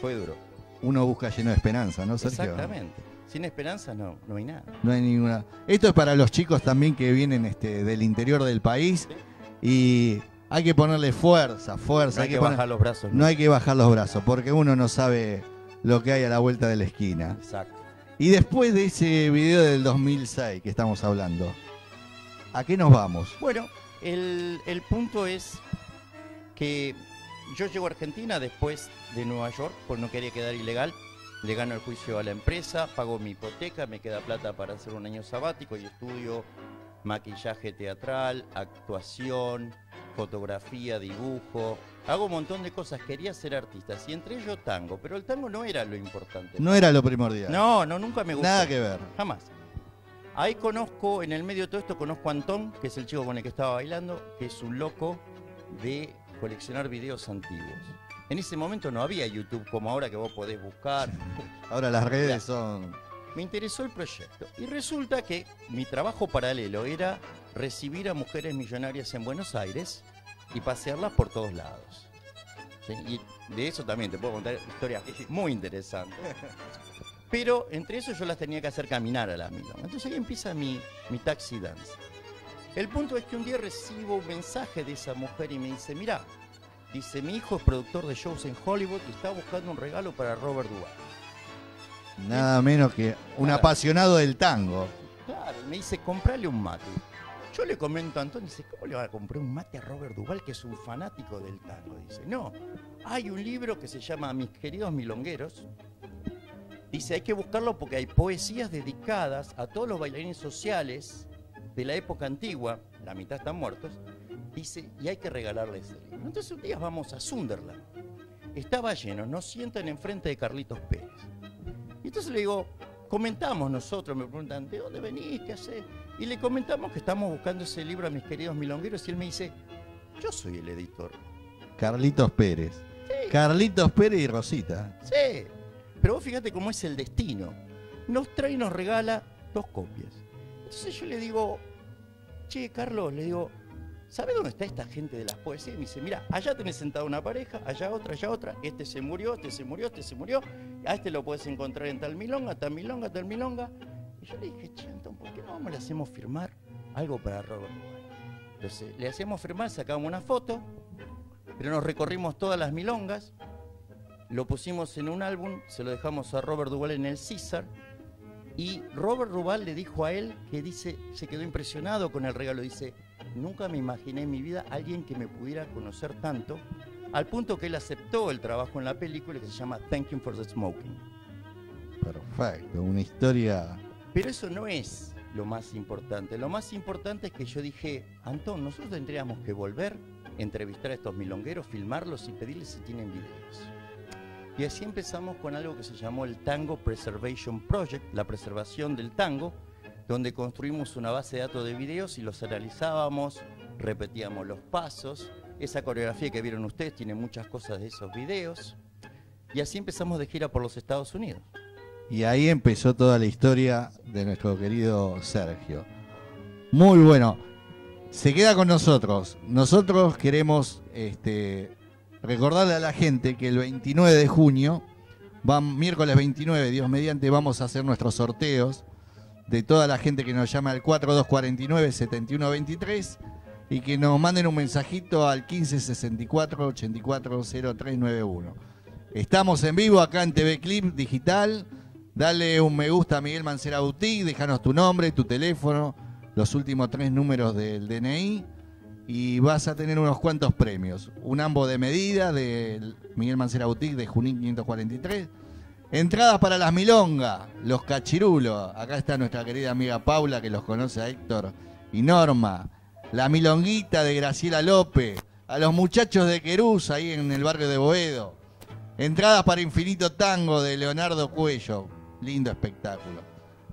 Fue duro. Uno busca lleno de esperanza, ¿no, Sergio? Exactamente. Sin esperanza no, no hay nada. No hay ninguna. Esto es para los chicos también que vienen este, del interior del país y hay que ponerle fuerza, fuerza. No hay que poner- bajar los brazos, No ¿no? hay que bajar los brazos porque uno no sabe lo que hay a la vuelta de la esquina. Exacto. Y después de ese video del 2006 que estamos hablando, ¿a qué nos vamos? Bueno, el, el punto es que yo llego a Argentina después de Nueva York, pues no quería quedar ilegal. Le gano el juicio a la empresa, pago mi hipoteca, me queda plata para hacer un año sabático y estudio maquillaje teatral, actuación, fotografía, dibujo. Hago un montón de cosas, quería ser artista, y entre ellos tango, pero el tango no era lo importante. No era lo primordial. No, no, nunca me gustó. Nada que ver. Jamás. Ahí conozco, en el medio de todo esto, conozco a Antón, que es el chico con el que estaba bailando, que es un loco de coleccionar videos antiguos. En ese momento no había YouTube como ahora que vos podés buscar. Ahora las redes son... Me interesó el proyecto. Y resulta que mi trabajo paralelo era recibir a mujeres millonarias en Buenos Aires y pasearlas por todos lados. ¿Sí? Y de eso también te puedo contar historias muy interesantes. Pero entre eso yo las tenía que hacer caminar a la milonga. Entonces ahí empieza mi, mi taxi dance. El punto es que un día recibo un mensaje de esa mujer y me dice, mira, dice, mi hijo es productor de shows en Hollywood y está buscando un regalo para Robert Duvall. Nada menos que un apasionado del tango. Claro, me dice, comprale un mate. Yo le comento a Antonio, dice, ¿cómo le va a comprar un mate a Robert Duval, que es un fanático del tango? Dice, no, hay un libro que se llama Mis queridos milongueros. Dice, hay que buscarlo porque hay poesías dedicadas a todos los bailarines sociales de la época antigua, la mitad están muertos, dice, y hay que regalarles el libro. Entonces un día vamos a Sunderland. Estaba lleno, nos sientan enfrente de Carlitos Pérez. Y entonces le digo, comentamos nosotros, me preguntan, ¿de dónde venís? ¿Qué hacés? Y le comentamos que estamos buscando ese libro a mis queridos milongueros y él me dice, yo soy el editor. Carlitos Pérez. Carlitos Pérez y Rosita. Sí, pero vos fíjate cómo es el destino. Nos trae y nos regala dos copias. Entonces yo le digo, che, Carlos, le digo, ¿sabes dónde está esta gente de las poesías? Me dice, mira, allá tenés sentada una pareja, allá otra, allá otra, este se murió, este se murió, este se murió, a este lo puedes encontrar en tal milonga, tal milonga, tal milonga. Y yo le dije, che, ¿por qué no vamos le hacemos firmar algo para Robert? Entonces, le hacemos firmar, sacamos una foto, pero nos recorrimos todas las milongas, lo pusimos en un álbum, se lo dejamos a Robert Duval en el César, y Robert Duval le dijo a él que dice, se quedó impresionado con el regalo, dice, nunca me imaginé en mi vida alguien que me pudiera conocer tanto, al punto que él aceptó el trabajo en la película que se llama Thank You for the Smoking. Perfecto, una historia. Pero eso no es lo más importante. Lo más importante es que yo dije, Antón, nosotros tendríamos que volver, entrevistar a estos milongueros, filmarlos y pedirles si tienen videos. Y así empezamos con algo que se llamó el Tango Preservation Project, la preservación del tango, donde construimos una base de datos de videos y los analizábamos, repetíamos los pasos. Esa coreografía que vieron ustedes tiene muchas cosas de esos videos. Y así empezamos de gira por los Estados Unidos. Y ahí empezó toda la historia de nuestro querido Sergio. Muy bueno. Se queda con nosotros. Nosotros queremos este, recordarle a la gente que el 29 de junio, van, miércoles 29, Dios mediante, vamos a hacer nuestros sorteos de toda la gente que nos llama al 4249-7123 y que nos manden un mensajito al 1564-840391. Estamos en vivo acá en TV Clip Digital. Dale un me gusta a Miguel Mancera Boutique, déjanos tu nombre, tu teléfono, los últimos tres números del DNI y vas a tener unos cuantos premios. Un ambo de medida de Miguel Mancera Boutique de Junín 543. Entradas para las milongas, los cachirulos. Acá está nuestra querida amiga Paula que los conoce a Héctor y Norma. La milonguita de Graciela López. A los muchachos de Querús ahí en el barrio de Boedo. Entradas para Infinito Tango de Leonardo Cuello. Lindo espectáculo.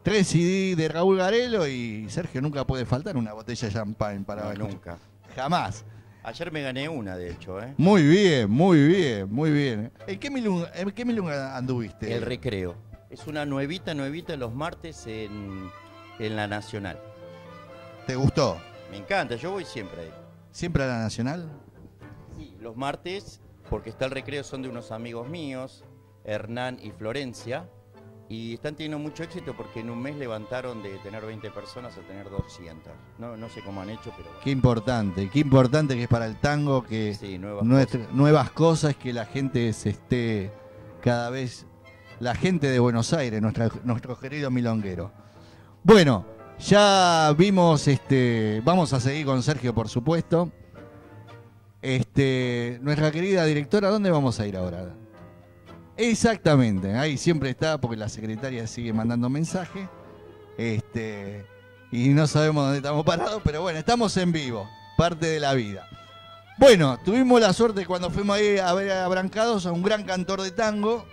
Tres CD de Raúl Garelo y Sergio nunca puede faltar una botella de champán para No, nunca. Jamás. Ayer me gané una, de hecho, ¿eh? Muy bien, muy bien, muy bien. ¿En qué milonga, en qué milonga anduviste? El recreo. Es una nuevita, nuevita los martes en, en la Nacional. ¿Te gustó? Me encanta, yo voy siempre ahí. ¿Siempre a la Nacional? Sí, los martes, porque está el recreo, son de unos amigos míos, Hernán y Florencia, y están teniendo mucho éxito porque en un mes levantaron de tener 20 personas a tener 200. No, no sé cómo han hecho, pero bueno. Qué importante, qué importante que es para el tango que Sí, nuevas nuestra- nuevas cosas, que la gente se esté cada vez, la gente de Buenos Aires, nuestra, nuestro querido milonguero. Bueno, ya vimos, este, vamos a seguir con Sergio, por supuesto. Este, nuestra querida directora, ¿dónde vamos a ir ahora? Exactamente, ahí siempre está porque la secretaria sigue mandando mensaje. Este, y no sabemos dónde estamos parados, pero bueno, estamos en vivo, parte de la vida. Bueno, tuvimos la suerte cuando fuimos ahí a ver a Brancados a un gran cantor de tango.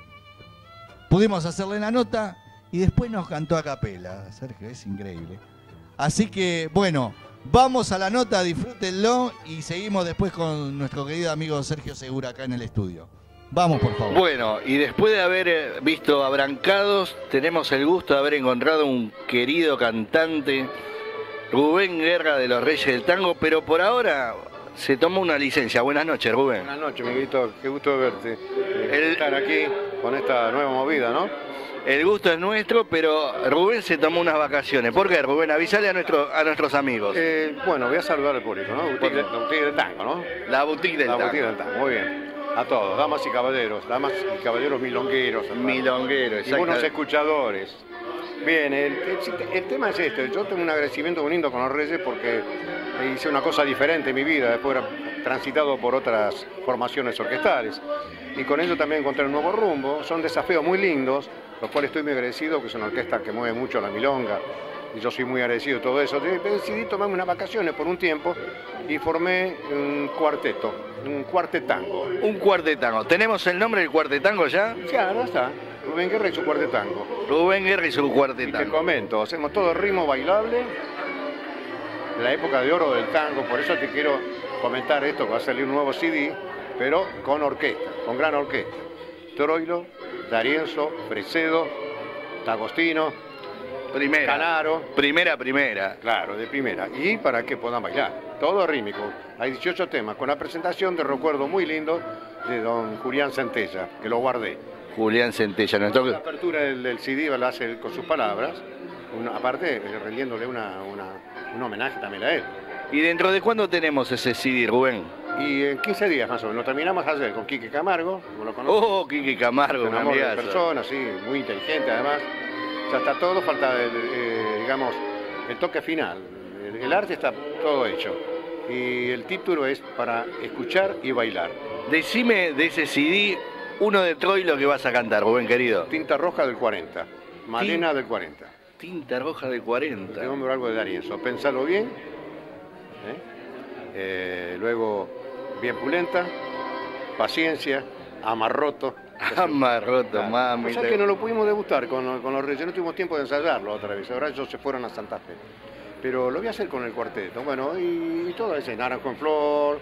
Pudimos hacerle la nota y después nos cantó a capela. Sergio, es increíble. Así que, bueno, vamos a la nota, disfrútenlo y seguimos después con nuestro querido amigo Sergio Segura acá en el estudio. Vamos, por favor. Bueno, y después de haber eh, visto a Brancados, tenemos el gusto de haber encontrado un querido cantante, Rubén Guerra de los Reyes del Tango, pero por ahora se tomó una licencia. Buenas noches, Rubén. Buenas noches, Miguelito. Qué gusto verte. El- Estar aquí con esta nueva movida, ¿no? El gusto es nuestro, pero Rubén se tomó unas vacaciones. ¿Por qué, Rubén? Avisale a, nuestro, a nuestros amigos. Eh, bueno, voy a saludar al público, ¿no? Boutique, de- la boutique del tango, ¿no? La boutique del la tango. boutique del tango, muy bien. A todos, damas y caballeros, damas y caballeros milongueros. Milongueros, Y buenos escuchadores. Bien, el, el- el tema es este. Yo tengo un agradecimiento muy lindo con los Reyes porque hice una cosa diferente en mi vida. Después transitado por otras formaciones orquestales. Y con ello también encontré un nuevo rumbo. Son desafíos muy lindos, los cuales estoy muy agradecido, que es una orquesta que mueve mucho la milonga. Y yo soy muy agradecido de todo eso. De- Decidí tomarme unas vacaciones por un tiempo y formé un cuarteto, un cuartetango. Un cuartetango. ¿Tenemos el nombre del cuartetango ya? Ya, ya está. Rubén Guerra y su cuartetango. Rubén Guerra y su Y te cuartetango. comento, hacemos todo ritmo bailable, la época de oro del tango, por eso te quiero comentar esto, va a salir un nuevo CD, pero con orquesta, con gran orquesta. Troilo, D'Arienzo, Fresedo, D'Agostino, Primera. Canaro, Primera, primera. claro, de primera, y para que puedan bailar, todo rítmico. Hay 18 temas, con la presentación de recuerdo muy lindo de don Julián Centella, que lo guardé. Julián Centella, La nuestro... apertura del, del CD la hace él con sus palabras, una- aparte eh, rendiéndole una, una- un homenaje también a él. ¿Y dentro de cuándo tenemos ese CD, Rubén? Y en 15 días más o menos, lo terminamos ayer con Quique Camargo, como lo conoces. Oh, Quique Camargo, un amor de persona, sí, muy inteligente además. Ya está todo, falta, el, eh, digamos, el toque final. El, el arte está todo hecho. Y el título es para escuchar y bailar. Decime de ese CD uno de Troilo que vas a cantar, Rubén querido. Tinta roja del 40, Malena del 40. Tinta roja de 40. Te nombro algo de Darienzo. Pensalo bien. ¿eh? Eh, luego, bien pulenta. Paciencia. Amarroto. Amarroto, mami. O sea que no lo pudimos degustar con, con los reyes. No tuvimos tiempo de ensayarlo otra vez. Ahora ellos se fueron a Santa Fe. Pero lo voy a hacer con el cuarteto. Bueno, y, y todo ese naranjo en flor,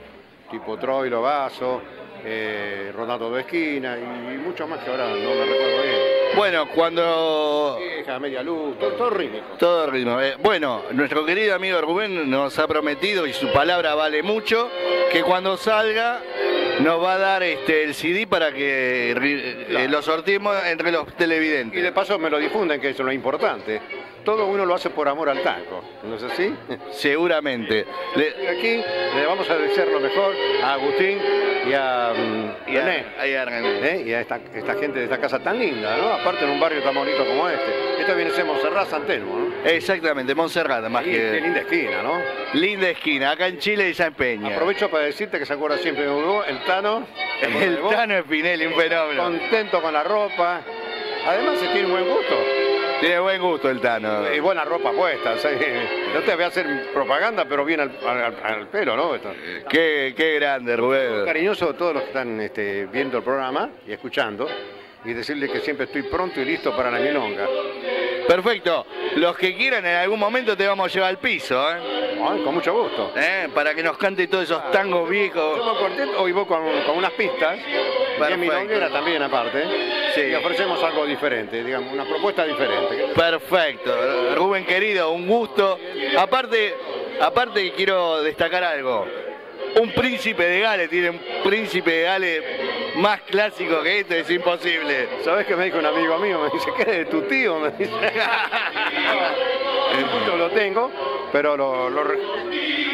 tipo Troilo Vaso, eh, Rodado de Esquina y, mucho más que ahora no me recuerdo bien. Bueno, cuando... Vieja, media luz, todo, todo rítmico. Todo ritmo. Eh, bueno, nuestro querido amigo Rubén nos ha prometido, y su palabra vale mucho, que cuando salga nos va a dar este el CD para que eh, lo sortimos entre los Y televidentes. de paso me lo difunden, que eso es lo importante. Todo uno lo hace por amor al tango, ¿no es así? Seguramente. Le- Y aquí le vamos a desear lo mejor a Agustín y a, mm, y a- René. ahí a René. ¿eh? Y a esta, esta gente de esta casa tan linda, ¿no? Aparte en un barrio tan bonito como este. Esto viene a ser Monserrat San Telmo, ¿no? Exactamente, Montserrat, más Ahí, qué que... linda esquina, ¿no? Linda esquina, acá en Chile y San Peña. Aprovecho para decirte que se acuerda siempre de Hugo, el Tano. ¿te acuerdas El vos? Tano Spinelli, un fenómeno. Contento con la ropa. Además se tiene buen gusto. Tiene buen gusto el Tano. Y buena ropa puesta. ¿sí? No te voy a hacer propaganda, pero bien al, al- al pelo, ¿no? Qué, qué grande, Rubén. Cariñoso a todos los que están este, viendo el programa y escuchando. Y decirles que siempre estoy pronto y listo para la milonga. Perfecto. Los que quieran en algún momento te vamos a llevar al piso, ¿eh? Ay, con mucho gusto. ¿Eh? Para que nos cante todos esos tangos viejos. Yo cuarteto, hoy voy con, con unas pistas. Y Perfecto. en milonguera también aparte. Sí. Y ofrecemos algo diferente, digamos, una propuesta diferente. Perfecto. Rubén querido, un gusto. Aparte, aparte quiero destacar algo. Un príncipe de Gales tiene un príncipe de Gales más clásico que este, es imposible. ¿Sabes qué me dijo un amigo mío? Me dice, ¿qué es de tu tío? Me dice. El gusto lo tengo, pero lo, lo, re-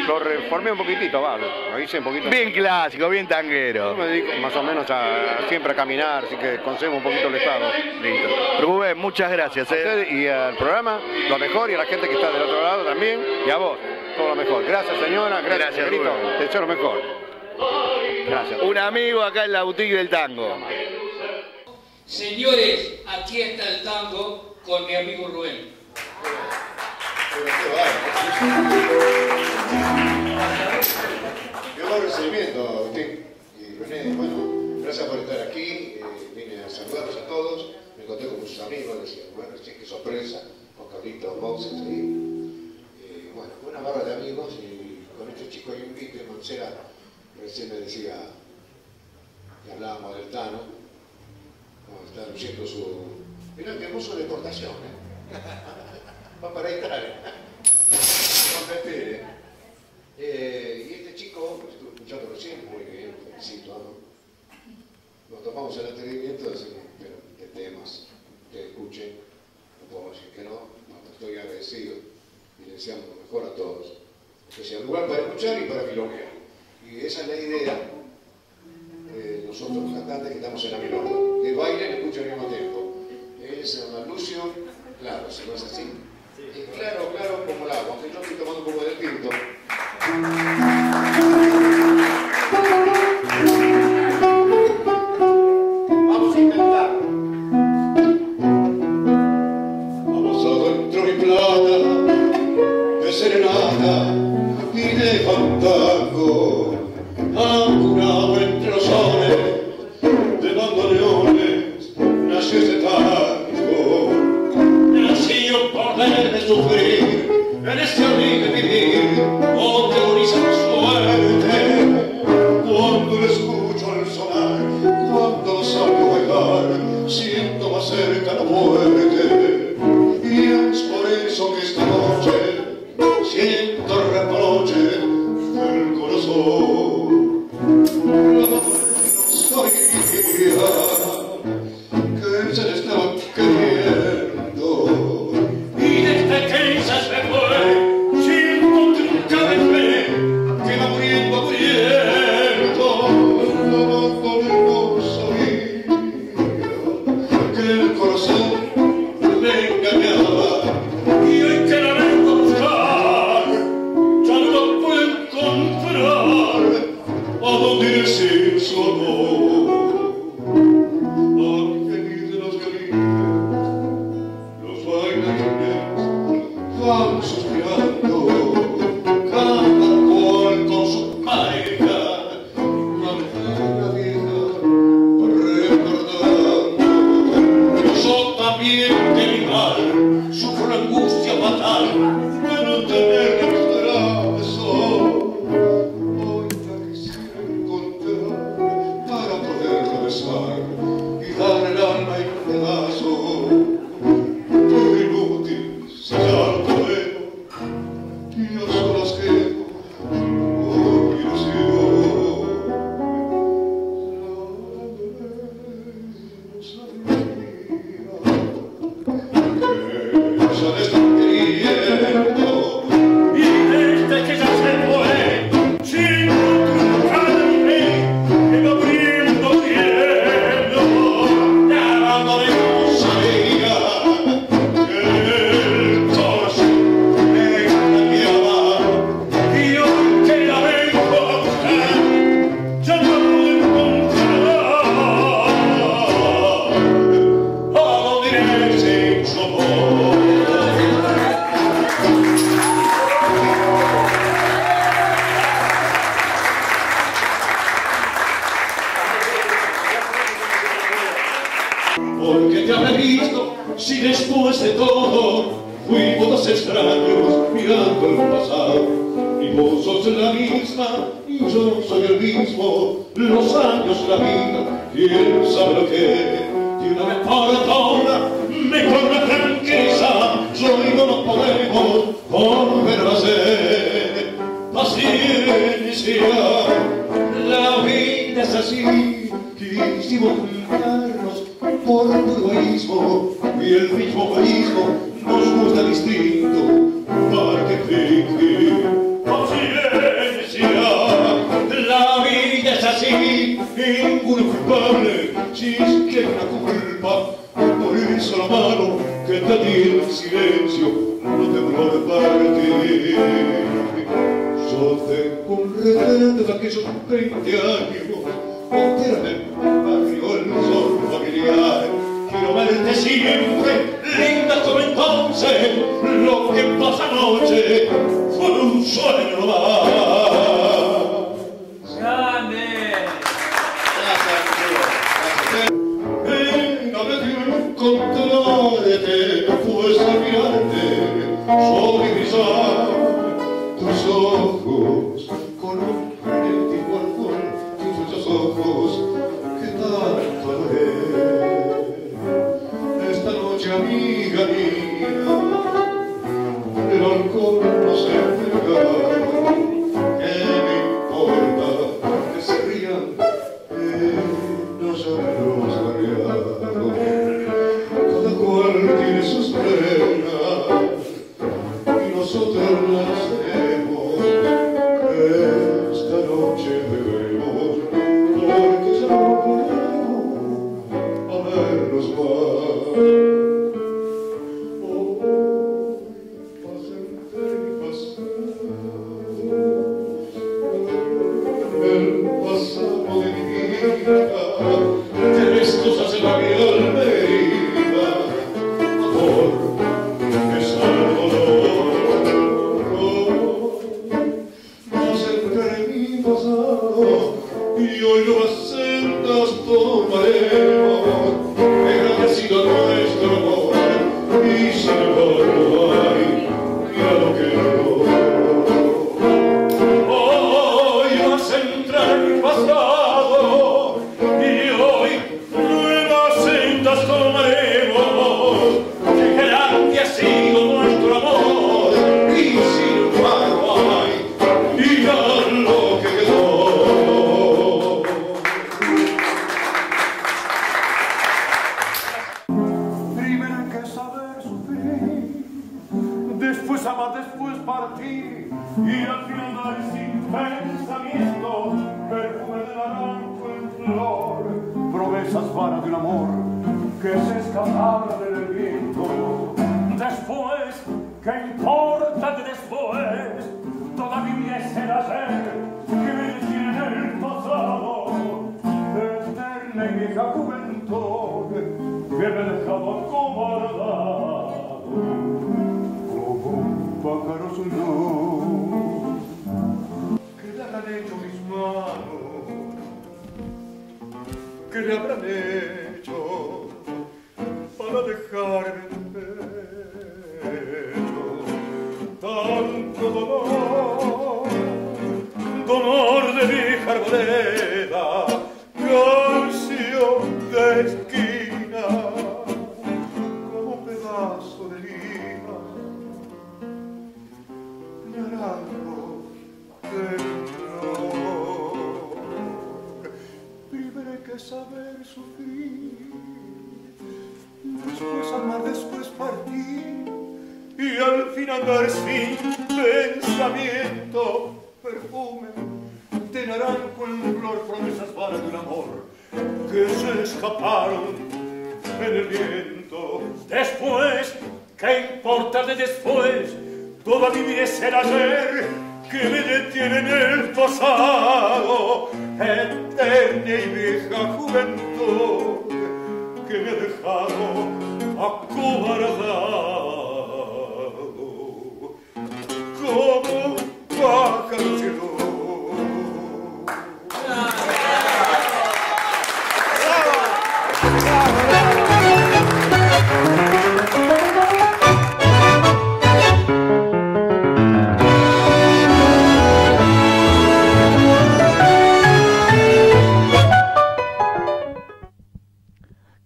lo reformé un poquitito, va, lo hice un poquito. Bien clásico, bien Yo tanguero. me dedico más o menos a, siempre a caminar, así que conservo un poquito el estado. Listo. Rubén, muchas gracias. A ¿eh? usted y al programa, lo mejor, y a la gente que está del otro lado también, y a vos, todo lo mejor. Gracias señora, gracias, Gracias, Rubén. te mejor. Gracias. Un amigo acá en la boutique del tango. Señores, aquí está el tango con mi amigo Rubén. Qué buen recibimiento, Agustín. Y René, bueno, gracias por estar aquí. eh, vine a saludarlos a todos. Me encontré con muchos amigos, decía, bueno, sí, qué sorpresa, con Carlitos, Boxes ahí. Eh, bueno, una barra de amigos y este chico Quique Mancera, recién me decía que hablábamos del Tano, como está luciendo su. Mirá qué hermoso de exportación, ¿eh? Va para Italia. No me tire. Eh, y este chico, lo estuve recién, muy bien, felicito, ¿no? Nos tomamos el atrevimiento de pero de temas que escuchen, no puedo decir que no, no, estoy agradecido y le deseamos lo mejor a todos. Que sea lugar para escuchar y para milonguear. Y esa es la idea de nosotros los cantantes que estamos en la milonga. Que bailen y escuchen al mismo tiempo. Es una Lucio, claro, si no es así. Y claro, claro, como el agua, aunque yo estoy tomando un poco de tinto. pasado. Mi gozo es la misma y yo soy el mismo. Los años, la vida, quién sabe lo que y una vez por todas me con la franqueza, yo digo no podemos volver a ser. Paciencia, la vida es así, quisimos juntarnos por tu egoísmo y el mismo egoísmo nos gusta distinto inculpable si es que la culpa. Por eso la mano que te el silencio no te yo tengo un aquellos 20 años enteramente barrio el sol familiar. Quiero verte siempre, linda como entonces, lo que pasa noche fue un sueño más. Después partir, y al final sin pensamiento, perfume de naranjo en flor, promesas vanas de un amor que se escapara del viento. Después, ¿qué importa de después? Todavía es el que me detiene en el pasado, eterna y vieja juventud que me ha dejado acobardado pájaro luz. ¿Qué le habrán hecho mis manos? ¿Qué le habrán hecho para dejarme en pecho tanto dolor? Dolor de vieja arboleda, canción de sufrir, después amar, después partir, y al final dar sin pensamiento, perfume de naranjo en flor, promesas vanas de un amor que se escaparon en el viento. Después, ¿qué importa de después? Todavía es el ayer que me detiene en el pasado, eterna y vieja juventud que me ha dejado acobardado como un pájaro sin luz.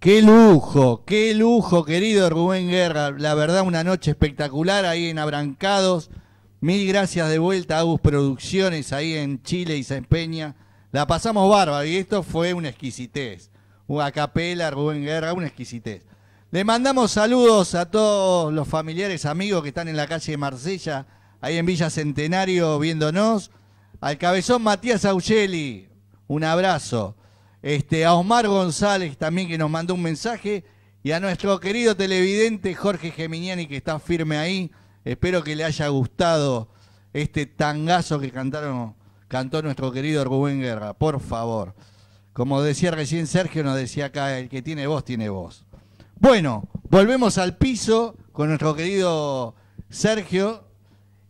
Qué lujo, qué lujo, querido Rubén Guerra. La verdad, una noche espectacular ahí en Abrancados. Mil gracias de vuelta a Agus Producciones ahí en Chile y San Peña. La pasamos bárbaro y esto fue una exquisitez. Una capela, Rubén Guerra, una exquisitez. Le mandamos saludos a todos los familiares, amigos que están en la calle de Marsella, ahí en Villa Centenario viéndonos. Al cabezón Matías Augelli, un abrazo. Este, a Omar González también que nos mandó un mensaje. Y a nuestro querido televidente Jorge Geminiani que está firme ahí. Espero que le haya gustado este tangazo que cantaron, cantó nuestro querido Rubén Guerra. Por favor. Como decía recién Sergio, nos decía acá, el que tiene voz, tiene voz. Bueno, volvemos al piso con nuestro querido Sergio.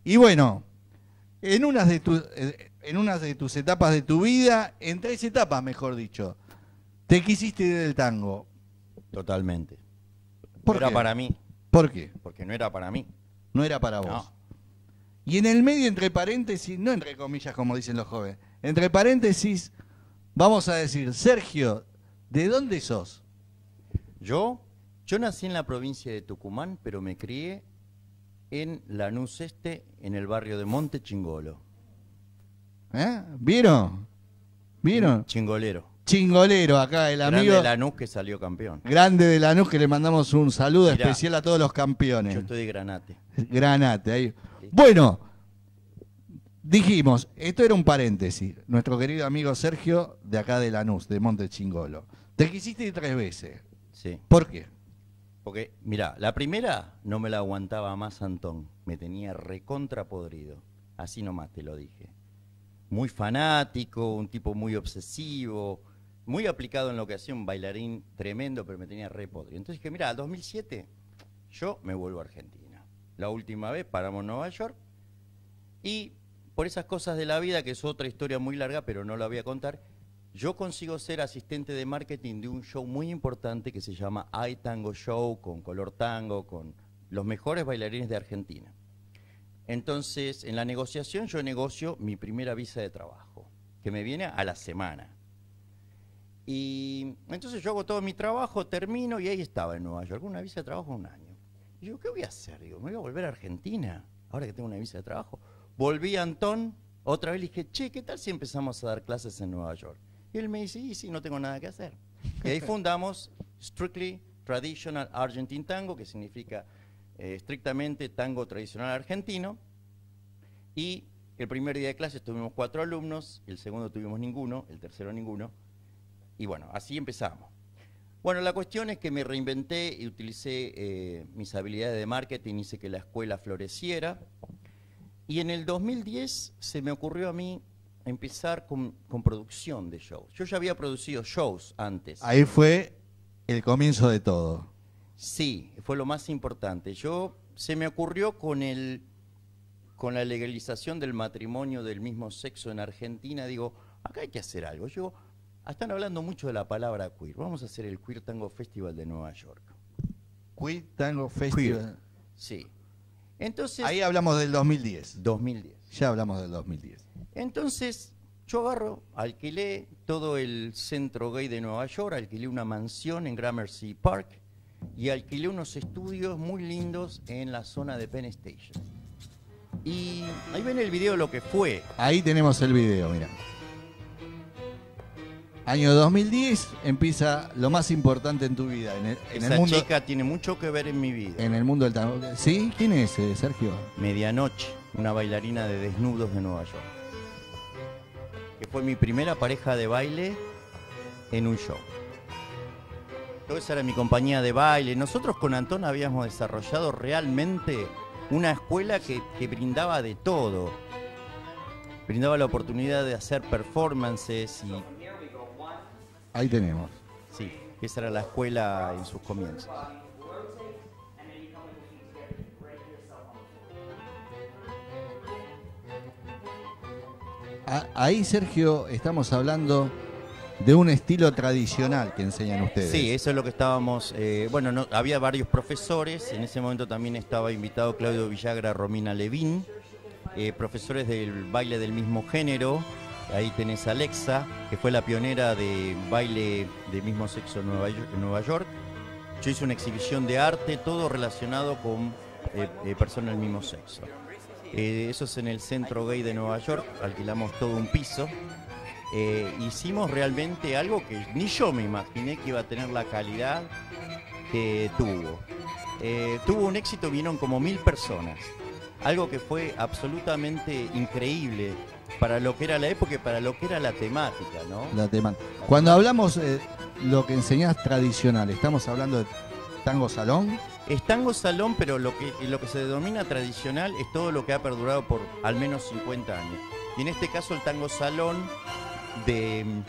Y bueno, en unas de tus eh, en unas de tus etapas de tu vida, en tres etapas, mejor dicho, te quisiste ir del tango. Totalmente. ¿Por no era qué? para mí. ¿Por qué? Porque no era para mí. No era para vos. Y en el medio, entre paréntesis, no entre comillas como dicen los jóvenes, entre paréntesis, vamos a decir, Sergio, ¿de dónde sos? Yo, yo nací en la provincia de Tucumán, pero me crié en Lanús Este, en el barrio de Monte Chingolo. ¿Eh? ¿Vieron? ¿Vieron? Chingolero. Chingolero, acá el Grande amigo Lanús que salió campeón. grande de Lanús, que le mandamos un saludo Mirá, especial a todos los campeones. Yo estoy de Granate. Granate, ahí. Bueno, dijimos, esto era un paréntesis. Nuestro querido amigo Sergio, de acá de Lanús, de Monte Chingolo. Te quisiste ir tres veces. Sí. ¿Por qué? Porque, mira, la primera no me la aguantaba más Antón. Me tenía recontra podrido. Así nomás te lo dije. Muy fanático, un tipo muy obsesivo, muy aplicado en lo que hacía, un bailarín tremendo, pero me tenía re podrido. Entonces dije, mira, 2007 yo me vuelvo a Argentina. La última vez paramos en Nueva York y por esas cosas de la vida, que es otra historia muy larga, pero no la voy a contar, yo consigo ser asistente de marketing de un show muy importante que se llama I Tango Show, con color tango, con los mejores bailarines de Argentina. Entonces, en la negociación yo negocio mi primera visa de trabajo, que me viene a la semana. Y entonces yo hago todo mi trabajo, termino y ahí estaba en Nueva York, una visa de trabajo un año. Y yo, ¿qué voy a hacer? Digo, me voy a volver a Argentina, ahora que tengo una visa de trabajo. Volví a Antón, otra vez le dije, che, ¿qué tal si empezamos a dar clases en Nueva York? Y él me dice, y sí, no tengo nada que hacer. Y ahí fundamos Strictly Traditional Argentine Tango, que significa eh, estrictamente tango tradicional argentino. Y el primer día de clases tuvimos cuatro alumnos, el segundo tuvimos ninguno, el tercero ninguno. Y bueno, así empezamos. Bueno, la cuestión es que me reinventé y utilicé eh, mis habilidades de marketing, hice que la escuela floreciera. Y en el 2010 se me ocurrió a mí empezar con, con producción de shows. Yo ya había producido shows antes. Ahí fue el comienzo de todo. Sí, fue lo más importante. Yo se me ocurrió con el con la legalización del matrimonio del mismo sexo en Argentina, digo, acá hay que hacer algo. Yo están hablando mucho de la palabra queer. Vamos a hacer el Queer Tango Festival de Nueva York. Queer Tango Festival. Queer. Sí. Entonces Ahí hablamos del 2010. 2010. Ya hablamos del 2010. Entonces, yo agarro, alquilé todo el centro gay de Nueva York, alquilé una mansión en Gramercy Park y alquilé unos estudios muy lindos en la zona de Penn Station. Y ahí ven el video lo que fue. Ahí tenemos el video, mira. Año 2010 empieza lo más importante en tu vida, en el, en el Esa mundo chica tiene mucho que ver en mi vida. en el mundo del tango. ¿Sí? ¿Quién es, eh, Sergio? Medianoche, una bailarina de desnudos de Nueva York. Que fue mi primera pareja de baile en un show. Esa era mi compañía de baile. Nosotros con Antón habíamos desarrollado realmente una escuela que, que brindaba de todo. Brindaba la oportunidad de hacer performances y Ahí tenemos. sí, esa era la escuela en sus comienzos. Ahí, Sergio, estamos hablando de un estilo tradicional que enseñan ustedes. Sí, eso es lo que estábamos. eh, bueno, no, había varios profesores. En ese momento también estaba invitado Claudio Villagra, Romina Levín, eh, profesores del baile del mismo género. Ahí tenés a Alexa, que fue la pionera de baile del mismo sexo en Nueva York. Yo hice una exhibición de arte, todo relacionado con eh, personas del mismo sexo. Eso es en el centro gay de Nueva York, alquilamos todo un piso. Eh, hicimos realmente algo que ni yo me imaginé que iba a tener la calidad que tuvo. Eh, tuvo un éxito, vinieron como mil personas. Algo que fue absolutamente increíble para lo que era la época y para lo que era la temática, ¿no? La tema- Cuando hablamos eh, lo que enseñás tradicional, ¿estamos hablando de tango salón? Es tango salón, pero lo que, lo que se denomina tradicional es todo lo que ha perdurado por al menos 50 años. Y en este caso el tango salón de... mm,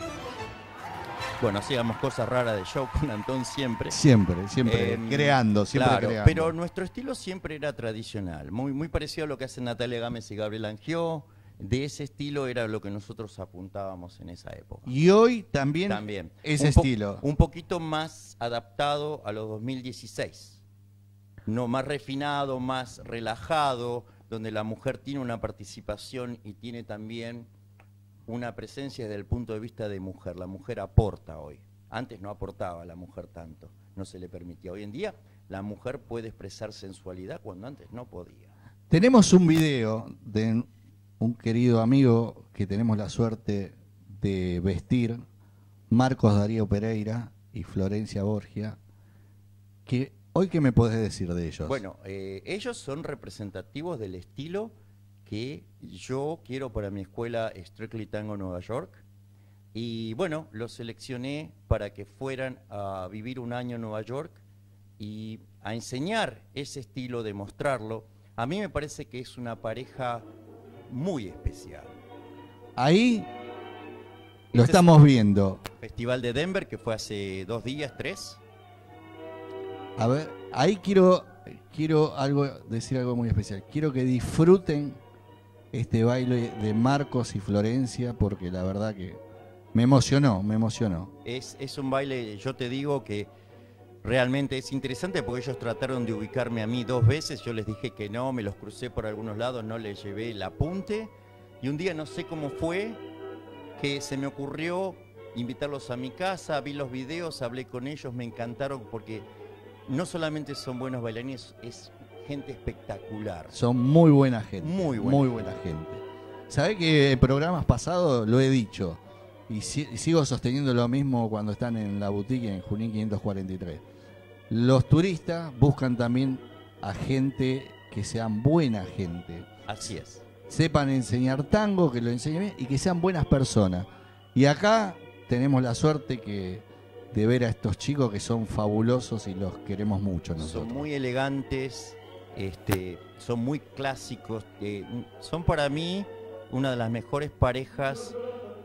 Bueno, hacíamos cosas raras de show con Antón siempre. Siempre, siempre Em, creando, siempre claro, creando. Pero nuestro estilo siempre era tradicional, muy, muy parecido a lo que hacen Natalia Gámez y Gabriel Angió. De ese estilo era lo que nosotros apuntábamos en esa época. Y hoy también, También. ese Un estilo. Un poquito más adaptado a los 2016. No, más refinado, más relajado, donde la mujer tiene una participación y tiene también una presencia desde el punto de vista de mujer. La mujer aporta hoy. Antes no aportaba la mujer tanto, no se le permitía. Hoy en día la mujer puede expresar sensualidad cuando antes no podía. Tenemos un video de un querido amigo que tenemos la suerte de vestir, Marcos Darío Pereira y Florencia Borgia, que hoy qué me podés decir de ellos. Bueno, eh, ellos son representativos del estilo que yo quiero para mi escuela Strictly Tango Nueva York. Y bueno, los seleccioné para que fueran a vivir un año en Nueva York y a enseñar ese estilo, demostrarlo. A mí me parece que es una pareja muy especial. Ahí lo Este es- estamos viendo. Festival de Denver, que fue hace dos días, tres. A ver, ahí quiero, quiero algo, decir algo muy especial. Quiero que disfruten este baile de Marcos y Florencia, porque la verdad que Me emocionó, me emocionó. Es, es un baile, yo te digo que realmente es interesante porque ellos trataron de ubicarme a mí dos veces, yo les dije que no, me los crucé por algunos lados, no les llevé el apunte y un día no sé cómo fue que se me ocurrió invitarlos a mi casa, vi los videos, hablé con ellos, me encantaron porque no solamente son buenos bailarines, es gente espectacular. Son muy buena gente. Muy buena Muy buena gente. ¿Sabés que en programas pasados lo he dicho? Y, si- y sigo sosteniendo lo mismo cuando están en la boutique en Junín 543. Los turistas buscan también a gente que sean buena gente. Así es. Sepan enseñar tango, que lo enseñen bien y que sean buenas personas. Y acá tenemos la suerte que de ver a estos chicos que son fabulosos y los queremos mucho nosotros. Son muy elegantes, este, son muy clásicos, eh, son para mí una de las mejores parejas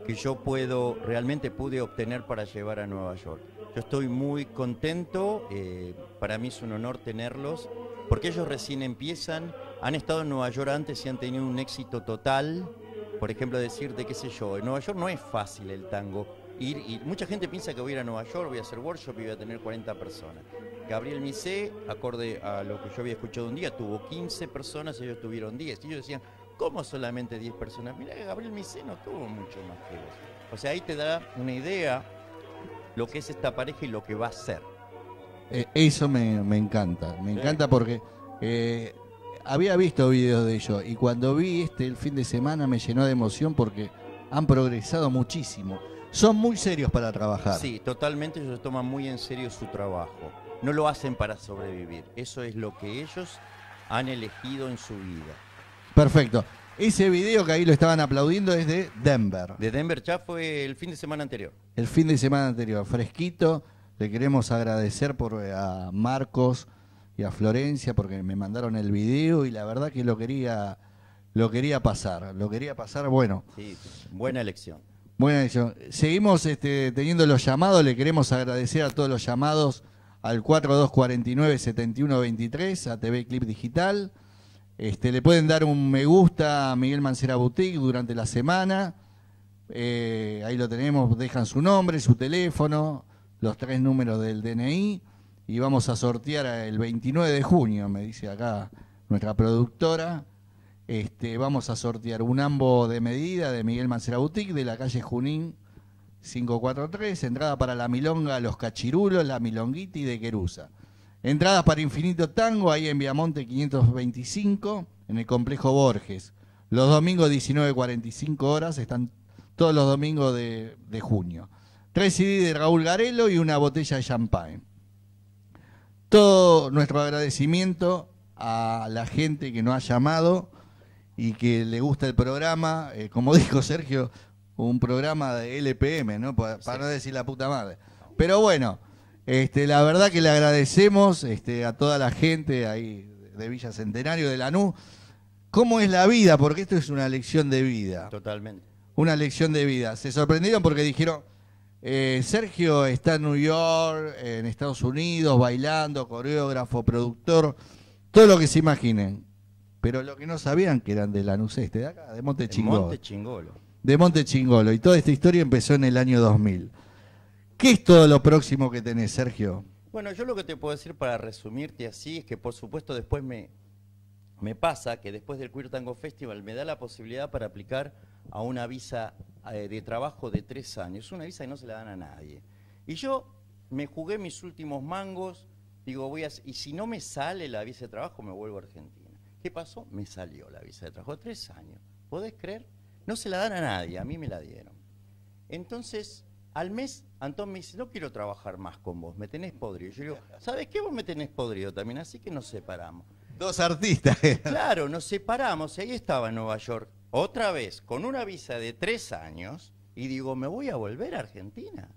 que yo puedo, realmente pude obtener para llevar a Nueva York. Yo estoy muy contento, eh, para mí es un honor tenerlos, porque ellos recién empiezan, han estado en Nueva York antes y han tenido un éxito total. Por ejemplo, decirte, qué sé yo, en Nueva York no es fácil el tango. Ir, y mucha gente piensa que voy a ir a Nueva York, voy a hacer workshop y voy a tener 40 personas. Gabriel Misé, acorde a lo que yo había escuchado un día, tuvo 15 personas, ellos tuvieron 10. Y ellos decían, ¿cómo solamente 10 personas? Mira, Gabriel Misé no tuvo mucho más que eso. O sea, ahí te da una idea lo que es esta pareja y lo que va a ser. Eh, eso me, me encanta, me encanta porque eh, había visto videos de ellos y cuando vi este el fin de semana me llenó de emoción porque han progresado muchísimo. Son muy serios para trabajar. Sí, totalmente ellos toman muy en serio su trabajo. No lo hacen para sobrevivir. Eso es lo que ellos han elegido en su vida. Perfecto. Ese video que ahí lo estaban aplaudiendo es de Denver. De Denver ya fue el fin de semana anterior. El fin de semana anterior, fresquito. Le queremos agradecer por eh, a Marcos y a Florencia porque me mandaron el video y la verdad que lo quería lo quería pasar, lo quería pasar, bueno. Sí, buena elección. Elección. Seguimos este, teniendo los llamados, le queremos agradecer a todos los llamados al 4249-7123, a TV Clip Digital. Este, le pueden dar un me gusta a Miguel Mancera Boutique durante la semana. Eh, ahí lo tenemos, dejan su nombre, su teléfono, los tres números del DNI y vamos a sortear el 29 de junio, me dice acá nuestra productora. Este, vamos a sortear un ambo de medida de Miguel Mancera Boutique de la calle Junín 543, entrada para la Milonga, los Cachirulos, la Milonguiti de Querusa. Entradas para Infinito Tango, ahí en Viamonte 525, en el complejo Borges. Los domingos 19.45 horas, están todos los domingos de, de junio. Tres CD de Raúl Garelo y una botella de champagne. Todo nuestro agradecimiento a la gente que nos ha llamado y que le gusta el programa. Eh, como dijo Sergio, un programa de LPM, ¿no? Pa- Para, no decir la puta madre. Pero bueno, este, la verdad que le agradecemos este, a toda la gente ahí de Villa Centenario, de Lanús. ¿Cómo es la vida? Porque esto es una lección de vida. Totalmente. Una lección de vida. Se sorprendieron porque dijeron, eh, Sergio está en New York, en Estados Unidos, bailando, coreógrafo, productor, todo lo que se imaginen. Pero lo que no sabían que eran de Lanús Este, de acá, de Monte Chingolo. Monte Chingolo. De Monte Chingolo. Y toda esta historia empezó en el año 2000. ¿Qué es todo lo próximo que tenés, Sergio? Bueno, yo lo que te puedo decir para resumirte así es que por supuesto después me, me pasa que después del Queer Tango Festival me da la posibilidad para aplicar a una visa eh, de trabajo de tres años. Una visa que no se la dan a nadie. Y yo me jugué mis últimos mangos, digo, voy a, y si no me sale la visa de trabajo, me vuelvo a Argentina. ¿Qué pasó? Me salió la visa de trabajo. Tres años. ¿Podés creer? No se la dan a nadie, a mí me la dieron. Entonces, al mes, Antón me dice, no quiero trabajar más con vos, me tenés podrido. Yo digo, ¿sabes qué? Vos me tenés podrido también, así que nos separamos. Dos artistas. Claro, nos separamos, y ahí estaba en Nueva York, otra vez, con una visa de tres años, y digo, me voy a volver a Argentina.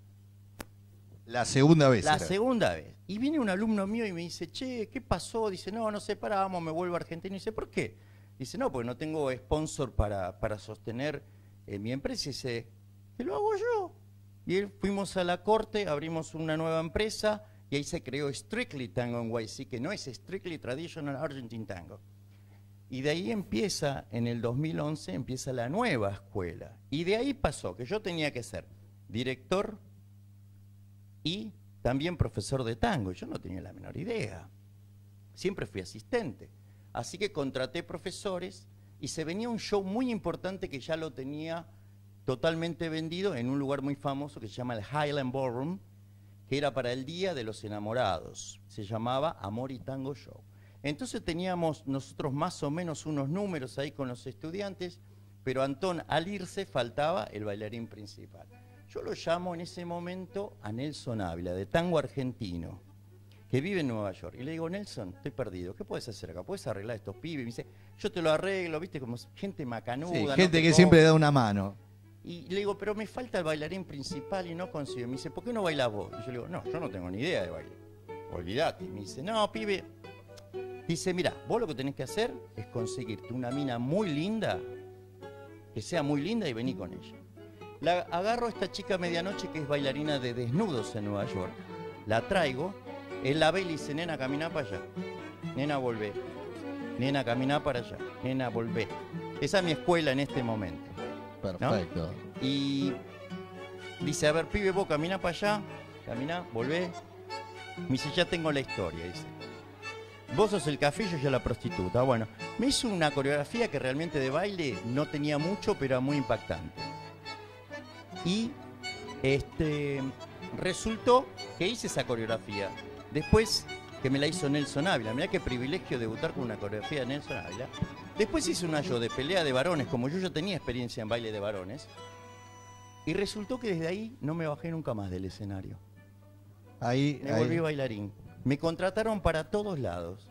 La segunda vez. La era. segunda vez. Y viene un alumno mío y me dice, che, ¿qué pasó? Dice, no, nos separamos, me vuelvo a Argentina. Y dice, ¿por qué? Dice, no, porque no tengo sponsor para, para sostener eh, mi empresa. Y dice, ¿qué lo hago yo? Y fuimos a la corte, abrimos una nueva empresa y ahí se creó Strictly Tango NYC, que no es Strictly Traditional Argentine Tango. Y de ahí empieza, en el 2011, empieza la nueva escuela. Y de ahí pasó que yo tenía que ser director y también profesor de tango. Yo no tenía la menor idea. Siempre fui asistente. Así que contraté profesores y se venía un show muy importante que ya lo tenía totalmente vendido en un lugar muy famoso que se llama el Highland Ballroom, que era para el Día de los Enamorados. Se llamaba Amor y Tango Show. Entonces teníamos nosotros más o menos unos números ahí con los estudiantes, pero Antón, al irse, faltaba el bailarín principal. Yo lo llamo en ese momento a Nelson Ávila, de tango argentino, que vive en Nueva York. Y le digo, Nelson, estoy perdido, ¿qué puedes hacer acá? ¿Puedes arreglar a estos pibes? Y me dice, yo te lo arreglo, viste, como gente macanuda. Sí, gente te que cobra". siempre da una mano. Y le digo, pero me falta el bailarín principal y no consigo. Me dice, ¿por qué no bailas vos? Y yo le digo, no, yo no tengo ni idea de baile. Olvídate. Y me dice, no, pibe. Dice, mira, vos lo que tenés que hacer es conseguirte una mina muy linda, que sea muy linda y vení con ella. La agarro a esta chica medianoche que es bailarina de desnudos en Nueva York. La traigo, él la ve y le dice, nena, camina para allá. Nena, volvé. Nena, camina para allá. Nena, volvé. Esa es mi escuela en este momento. ¿no? Perfecto. Y dice, a ver, pibe, vos camina para allá, camina, volvé. Me dice, ya tengo la historia, dice. Vos sos el café, yo la prostituta. Bueno, me hizo una coreografía que realmente de baile no tenía mucho, pero era muy impactante. Y este resultó que hice esa coreografía. Después que me la hizo Nelson Ávila. Mirá qué privilegio debutar con una coreografía de Nelson Ávila. Después hice una yo de pelea de varones, como yo ya tenía experiencia en baile de varones. Y resultó que desde ahí no me bajé nunca más del escenario. Ahí, Me ahí- volví bailarín. Me contrataron para todos lados.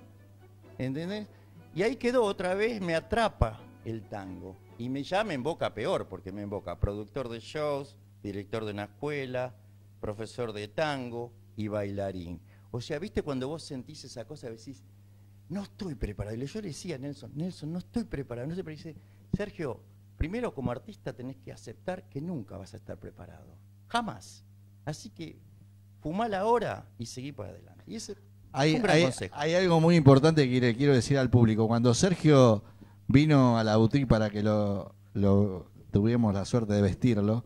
¿Entendés? Y ahí quedó otra vez, me atrapa el tango. Y me llama en boca peor, porque me invoca productor de shows, director de una escuela, profesor de tango y bailarín. O sea, ¿viste cuando vos sentís esa cosa? Decís, no estoy preparado. Y yo le decía a Nelson, Nelson, no estoy preparado. No preparado. Y dice, Sergio, primero como artista tenés que aceptar que nunca vas a estar preparado. Jamás. Así que fumala ahora y seguí para adelante. Y ese Hay, un gran hay- consejo. hay algo muy importante que le quiero decir al público. Cuando Sergio vino a la boutique para que lo, tuvimos la suerte de vestirlo,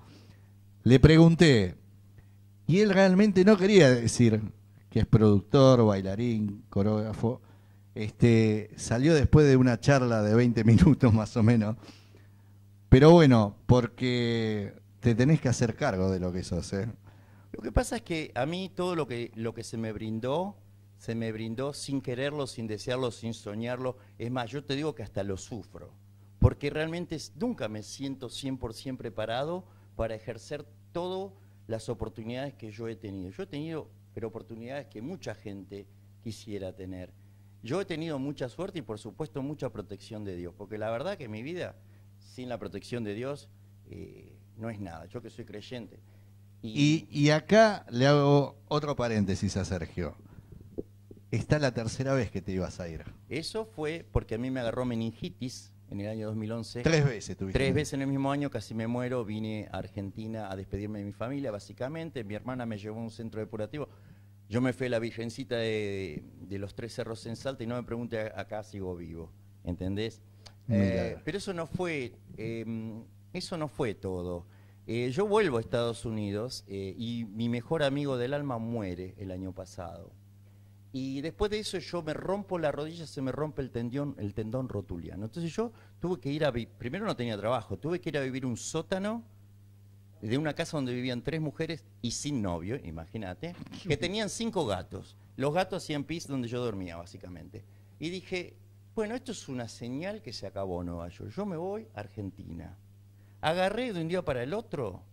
le pregunté, y él realmente no quería decir que es productor, bailarín, coreógrafo. Este, salió después de una charla de 20 minutos más o menos. Pero bueno, porque te tenés que hacer cargo de lo que sos, ¿eh? Lo que pasa es que a mí todo lo que, lo que se me brindó, se me brindó sin quererlo, sin desearlo, sin soñarlo. Es más, yo te digo que hasta lo sufro, porque realmente nunca me siento 100% preparado para ejercer todas las oportunidades que yo he tenido. Yo he tenido, pero oportunidades que mucha gente quisiera tener. Yo he tenido mucha suerte y por supuesto mucha protección de Dios, porque la verdad que mi vida sin la protección de Dios eh, no es nada. Yo que soy creyente. Y, y acá le hago otro paréntesis a Sergio. Está la tercera vez que te ibas a ir. Eso fue porque a mí me agarró meningitis en el año 2011. Tres veces tuviste. Tres veces en el mismo año, casi me muero. Vine a Argentina a despedirme de mi familia, básicamente. Mi hermana me llevó a un centro depurativo. Yo me fui a la Virgencita de, de los Tres Cerros en Salta y no me pregunte acá sigo vivo. ¿Entendés? Eh, pero eso no fue, eh, eso no fue todo. Eh, yo vuelvo a Estados Unidos eh, y mi mejor amigo del alma muere el año pasado. Y después de eso yo me rompo la rodilla, se me rompe el tendón, el tendón rotuliano. Entonces yo tuve que ir a vi- primero no tenía trabajo, tuve que ir a vivir un sótano de una casa donde vivían tres mujeres y sin novio, imagínate, que tenían cinco gatos. Los gatos hacían pis donde yo dormía, básicamente. Y dije, bueno, esto es una señal que se acabó Nueva York. Yo me voy a Argentina. Agarré de un día para el otro,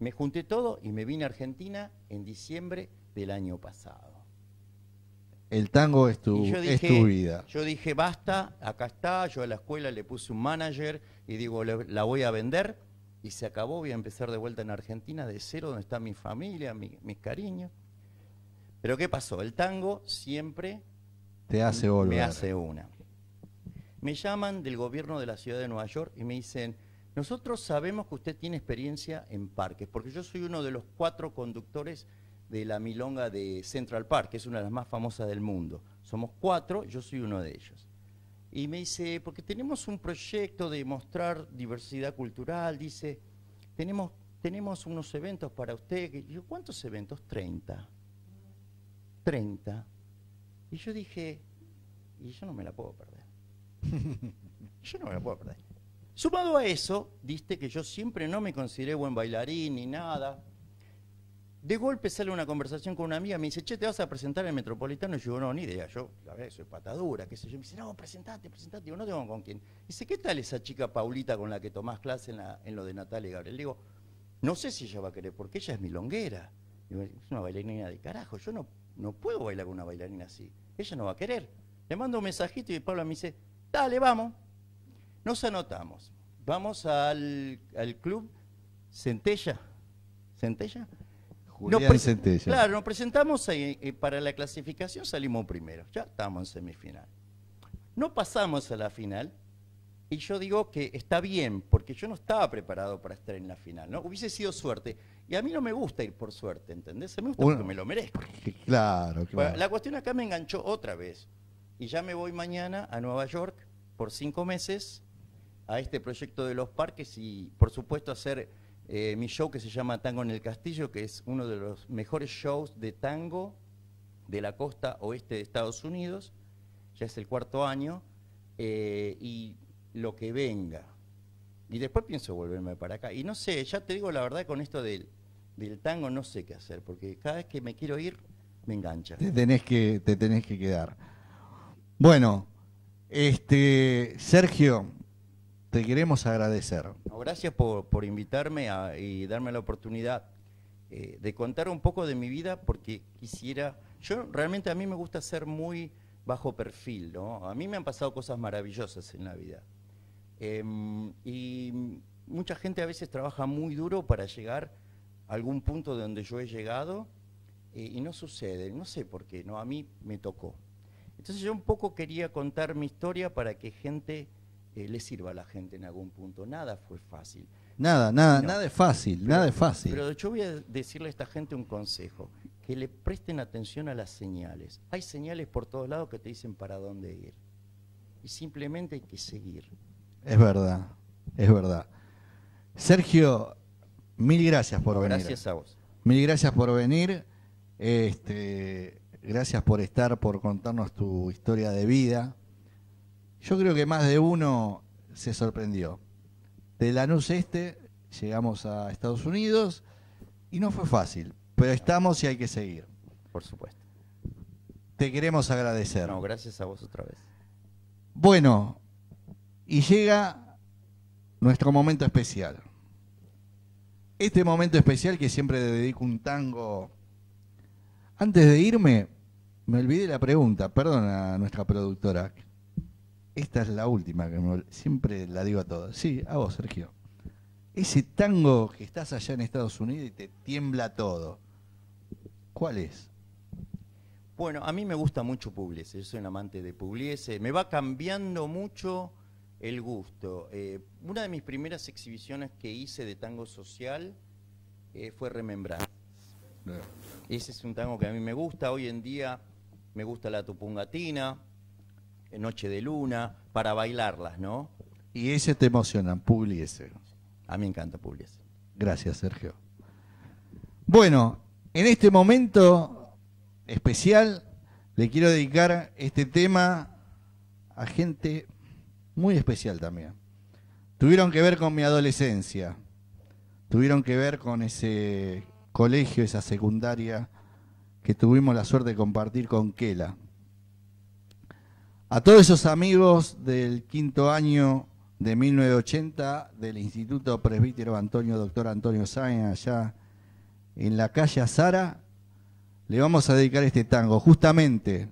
me junté todo y me vine a Argentina en diciembre del año pasado. El tango es tu, yo es dije, tu vida. Yo dije, basta, acá está, yo a la escuela le puse un manager y digo, "Le- la voy a vender y se acabó, voy a empezar de vuelta en Argentina de cero, donde está mi familia, mi- mis cariños. Pero ¿qué pasó? El tango siempre Te hace volver. me hace una. Me llaman del gobierno de la ciudad de Nueva York y me dicen, nosotros sabemos que usted tiene experiencia en parques, porque yo soy uno de los cuatro conductores de la milonga de Central Park, que es una de las más famosas del mundo. Somos cuatro, yo soy uno de ellos. Y me dice, porque tenemos un proyecto de mostrar diversidad cultural, dice, tenemos tenemos unos eventos para usted. yo, ¿cuántos eventos? 30. 30. Y yo dije, y yo no me la puedo perder. yo no me la puedo perder. Sumado a eso, diste que yo siempre no me consideré buen bailarín ni nada. De golpe sale una conversación con una amiga, me dice, che, ¿te vas a presentar en Metropolitano? Y yo, no, ni idea, yo, la verdad, soy patadura, qué sé yo. Me dice, no, presentate, presentate. Digo, no tengo con quién. Dice, ¿qué tal esa chica Paulita con la que tomás clase en, lo de Natalia y Gabriel? Digo, no sé si ella va a querer, porque ella es milonguera. Digo, es una bailarina de carajo, yo no, no puedo bailar con una bailarina así. Ella no va a querer. Le mando un mensajito y Paula me dice, dale, vamos. Nos anotamos. Vamos al, al club Centella. ¿Centella? Julián Nos Centella. Claro, nos presentamos eh, para la clasificación, salimos primero. Ya estamos en semifinal. No pasamos a la final. Y yo digo que está bien, porque yo no estaba preparado para estar en la final, ¿no? Hubiese sido suerte. Y a mí no me gusta ir por suerte, ¿entendés? A mí me gusta Uno- porque me lo merezco. Claro, Bueno, claro. la cuestión acá me enganchó otra vez. Y ya me voy mañana a Nueva York por cinco meses a este proyecto de los parques y, por supuesto, hacer eh, mi show que se llama Tango en el Castillo, que es uno de los mejores shows de tango de la costa oeste de Estados Unidos. Ya es el cuarto año. eh, y lo que venga. Y después pienso volverme para acá. Y no sé, ya te digo la verdad, con esto del, del tango no sé qué hacer, porque cada vez que me quiero ir, me engancha. Te tenés que, te tenés que quedar. Bueno, este Sergio, te queremos agradecer. Gracias por, por invitarme y darme la oportunidad eh, de contar un poco de mi vida, porque quisiera, yo realmente a mí me gusta ser muy bajo perfil, ¿no? A mí me han pasado cosas maravillosas en la vida. Em, y mucha gente a veces trabaja muy duro para llegar a algún punto de donde yo he llegado eh, y no sucede, no sé por qué, ¿no? A mí me tocó. Entonces yo un poco quería contar mi historia para que gente eh, le sirva a la gente en algún punto. Nada fue fácil. Nada, nada, No. nada es fácil, nada es fácil. Pero yo voy a decirle a esta gente un consejo, que le presten atención a las señales. Hay señales por todos lados que te dicen para dónde ir. Y simplemente hay que seguir. Es verdad, es verdad. Sergio, mil gracias por venir. Gracias a vos. Mil gracias por venir. Este, gracias por estar, por contarnos tu historia de vida. Yo creo que más de uno se sorprendió. De Lanús Este llegamos a Estados Unidos y no fue fácil, pero estamos y hay que seguir. Por supuesto. Te queremos agradecer. No, gracias a vos otra vez. Bueno, y llega nuestro momento especial. Este momento especial que siempre le dedico un tango. Antes de irme, me olvidé la pregunta, perdona a nuestra productora. Esta es la última que me siempre la digo a todos. Sí, a vos, Sergio. Ese tango que estás allá en Estados Unidos y te tiembla todo. ¿Cuál es? Bueno, a mí me gusta mucho Pugliese, yo soy un amante de Pugliese, me va cambiando mucho el gusto. Eh, una de mis primeras exhibiciones que hice de tango social eh, fue Remembranza. Ese es un tango que a mí me gusta, hoy en día me gusta la tupungatina, Noche de Luna, para bailarlas, ¿no? Y ese te emociona, Pugliese. A mí me encanta Pugliese. Gracias, Sergio. Bueno, en este momento especial le quiero dedicar este tema a gente muy especial también. Tuvieron que ver con mi adolescencia, tuvieron que ver con ese colegio, esa secundaria que tuvimos la suerte de compartir con Kela. A todos esos amigos del quinto año de 1980 del Instituto Presbítero Antonio, doctor Antonio Sáenz, allá en la calle Azara, le vamos a dedicar este tango. Justamente,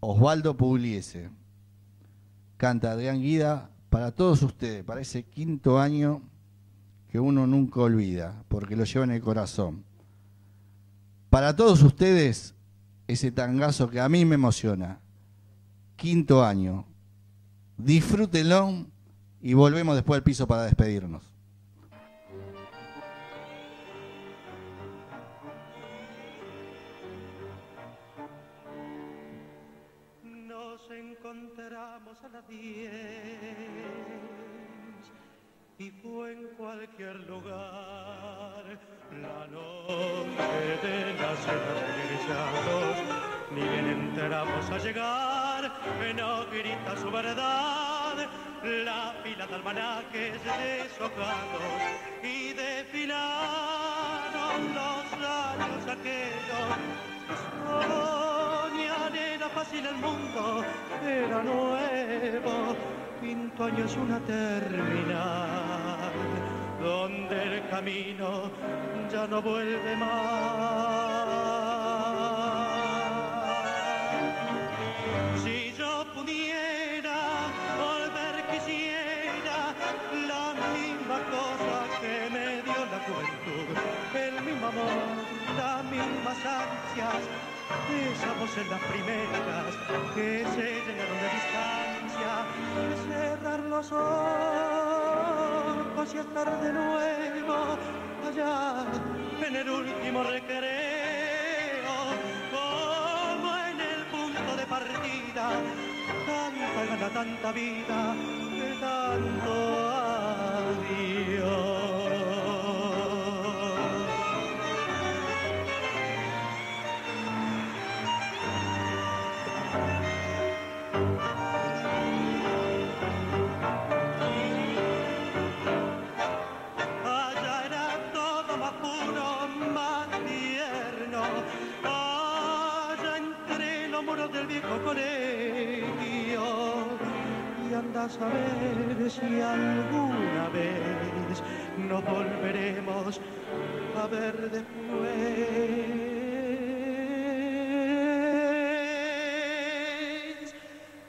Osvaldo Pugliese canta Adrián Guida para todos ustedes, para ese quinto año que uno nunca olvida, porque lo lleva en el corazón. Para todos ustedes, ese tangazo que a mí me emociona. Quinto año. Disfrútenlo y volvemos después al piso para despedirnos. Nos encontramos a las diez y fue en cualquier lugar la noche de la cena de egresados. Ni bien entramos a llegar, no grita su verdad, la pila de almanaques deshojados y desfilaron los años aquellos. Soñar era fácil el mundo, era nuevo, quinto año es una terminal, donde el camino ya no vuelve más. Esas voces las primeras que se llenaron de distancia, cerrar los ojos y estar de nuevo allá en el último recreo, como en el punto de partida, tanta gana, tanta vida, de tanto Y anda a saber si alguna vez nos volveremos a ver después.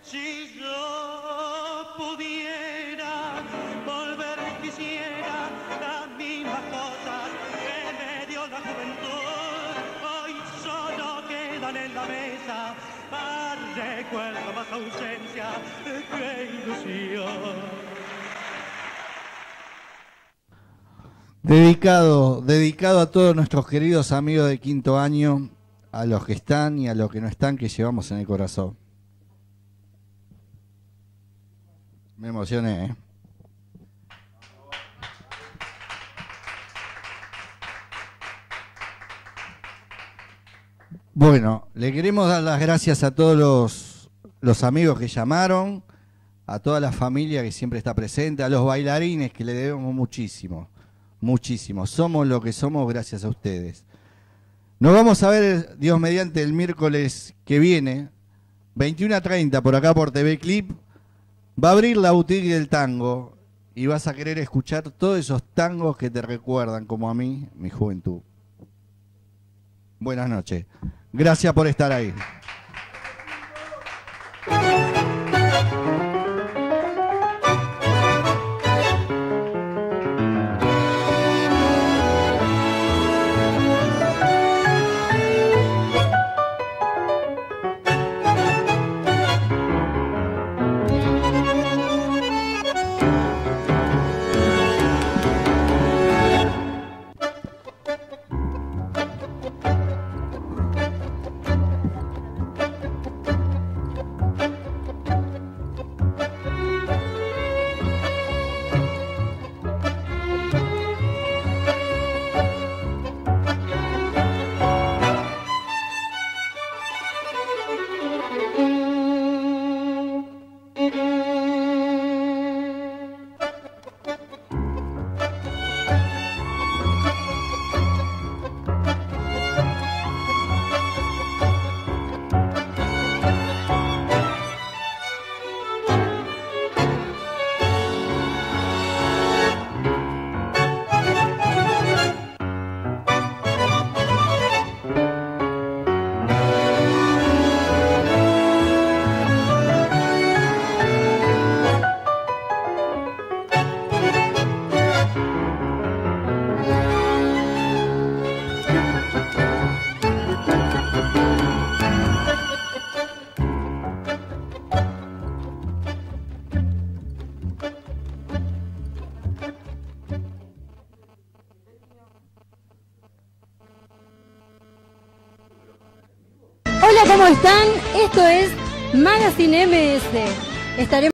Si yo pudiera volver quisiera las mismas cosas que me dio la juventud. Hoy solo quedan en la mesa más recuerdo, más ausencia ilusión. Dedicado, dedicado a todos nuestros queridos amigos de quinto año, a los que están y a los que no están, que llevamos en el corazón. Me emocioné, ¿eh? Bueno, le queremos dar las gracias a todos los, amigos que llamaron, a toda la familia que siempre está presente, a los bailarines que le debemos muchísimo, muchísimo. Somos lo que somos gracias a ustedes. Nos vamos a ver, Dios mediante, el miércoles que viene, 21 a 30, por acá por TV Clip. Va a abrir la boutique del tango y vas a querer escuchar todos esos tangos que te recuerdan, como a mí, mi juventud. Buenas noches. Gracias por estar ahí. Están? Esto es Magazine MS. Estaremos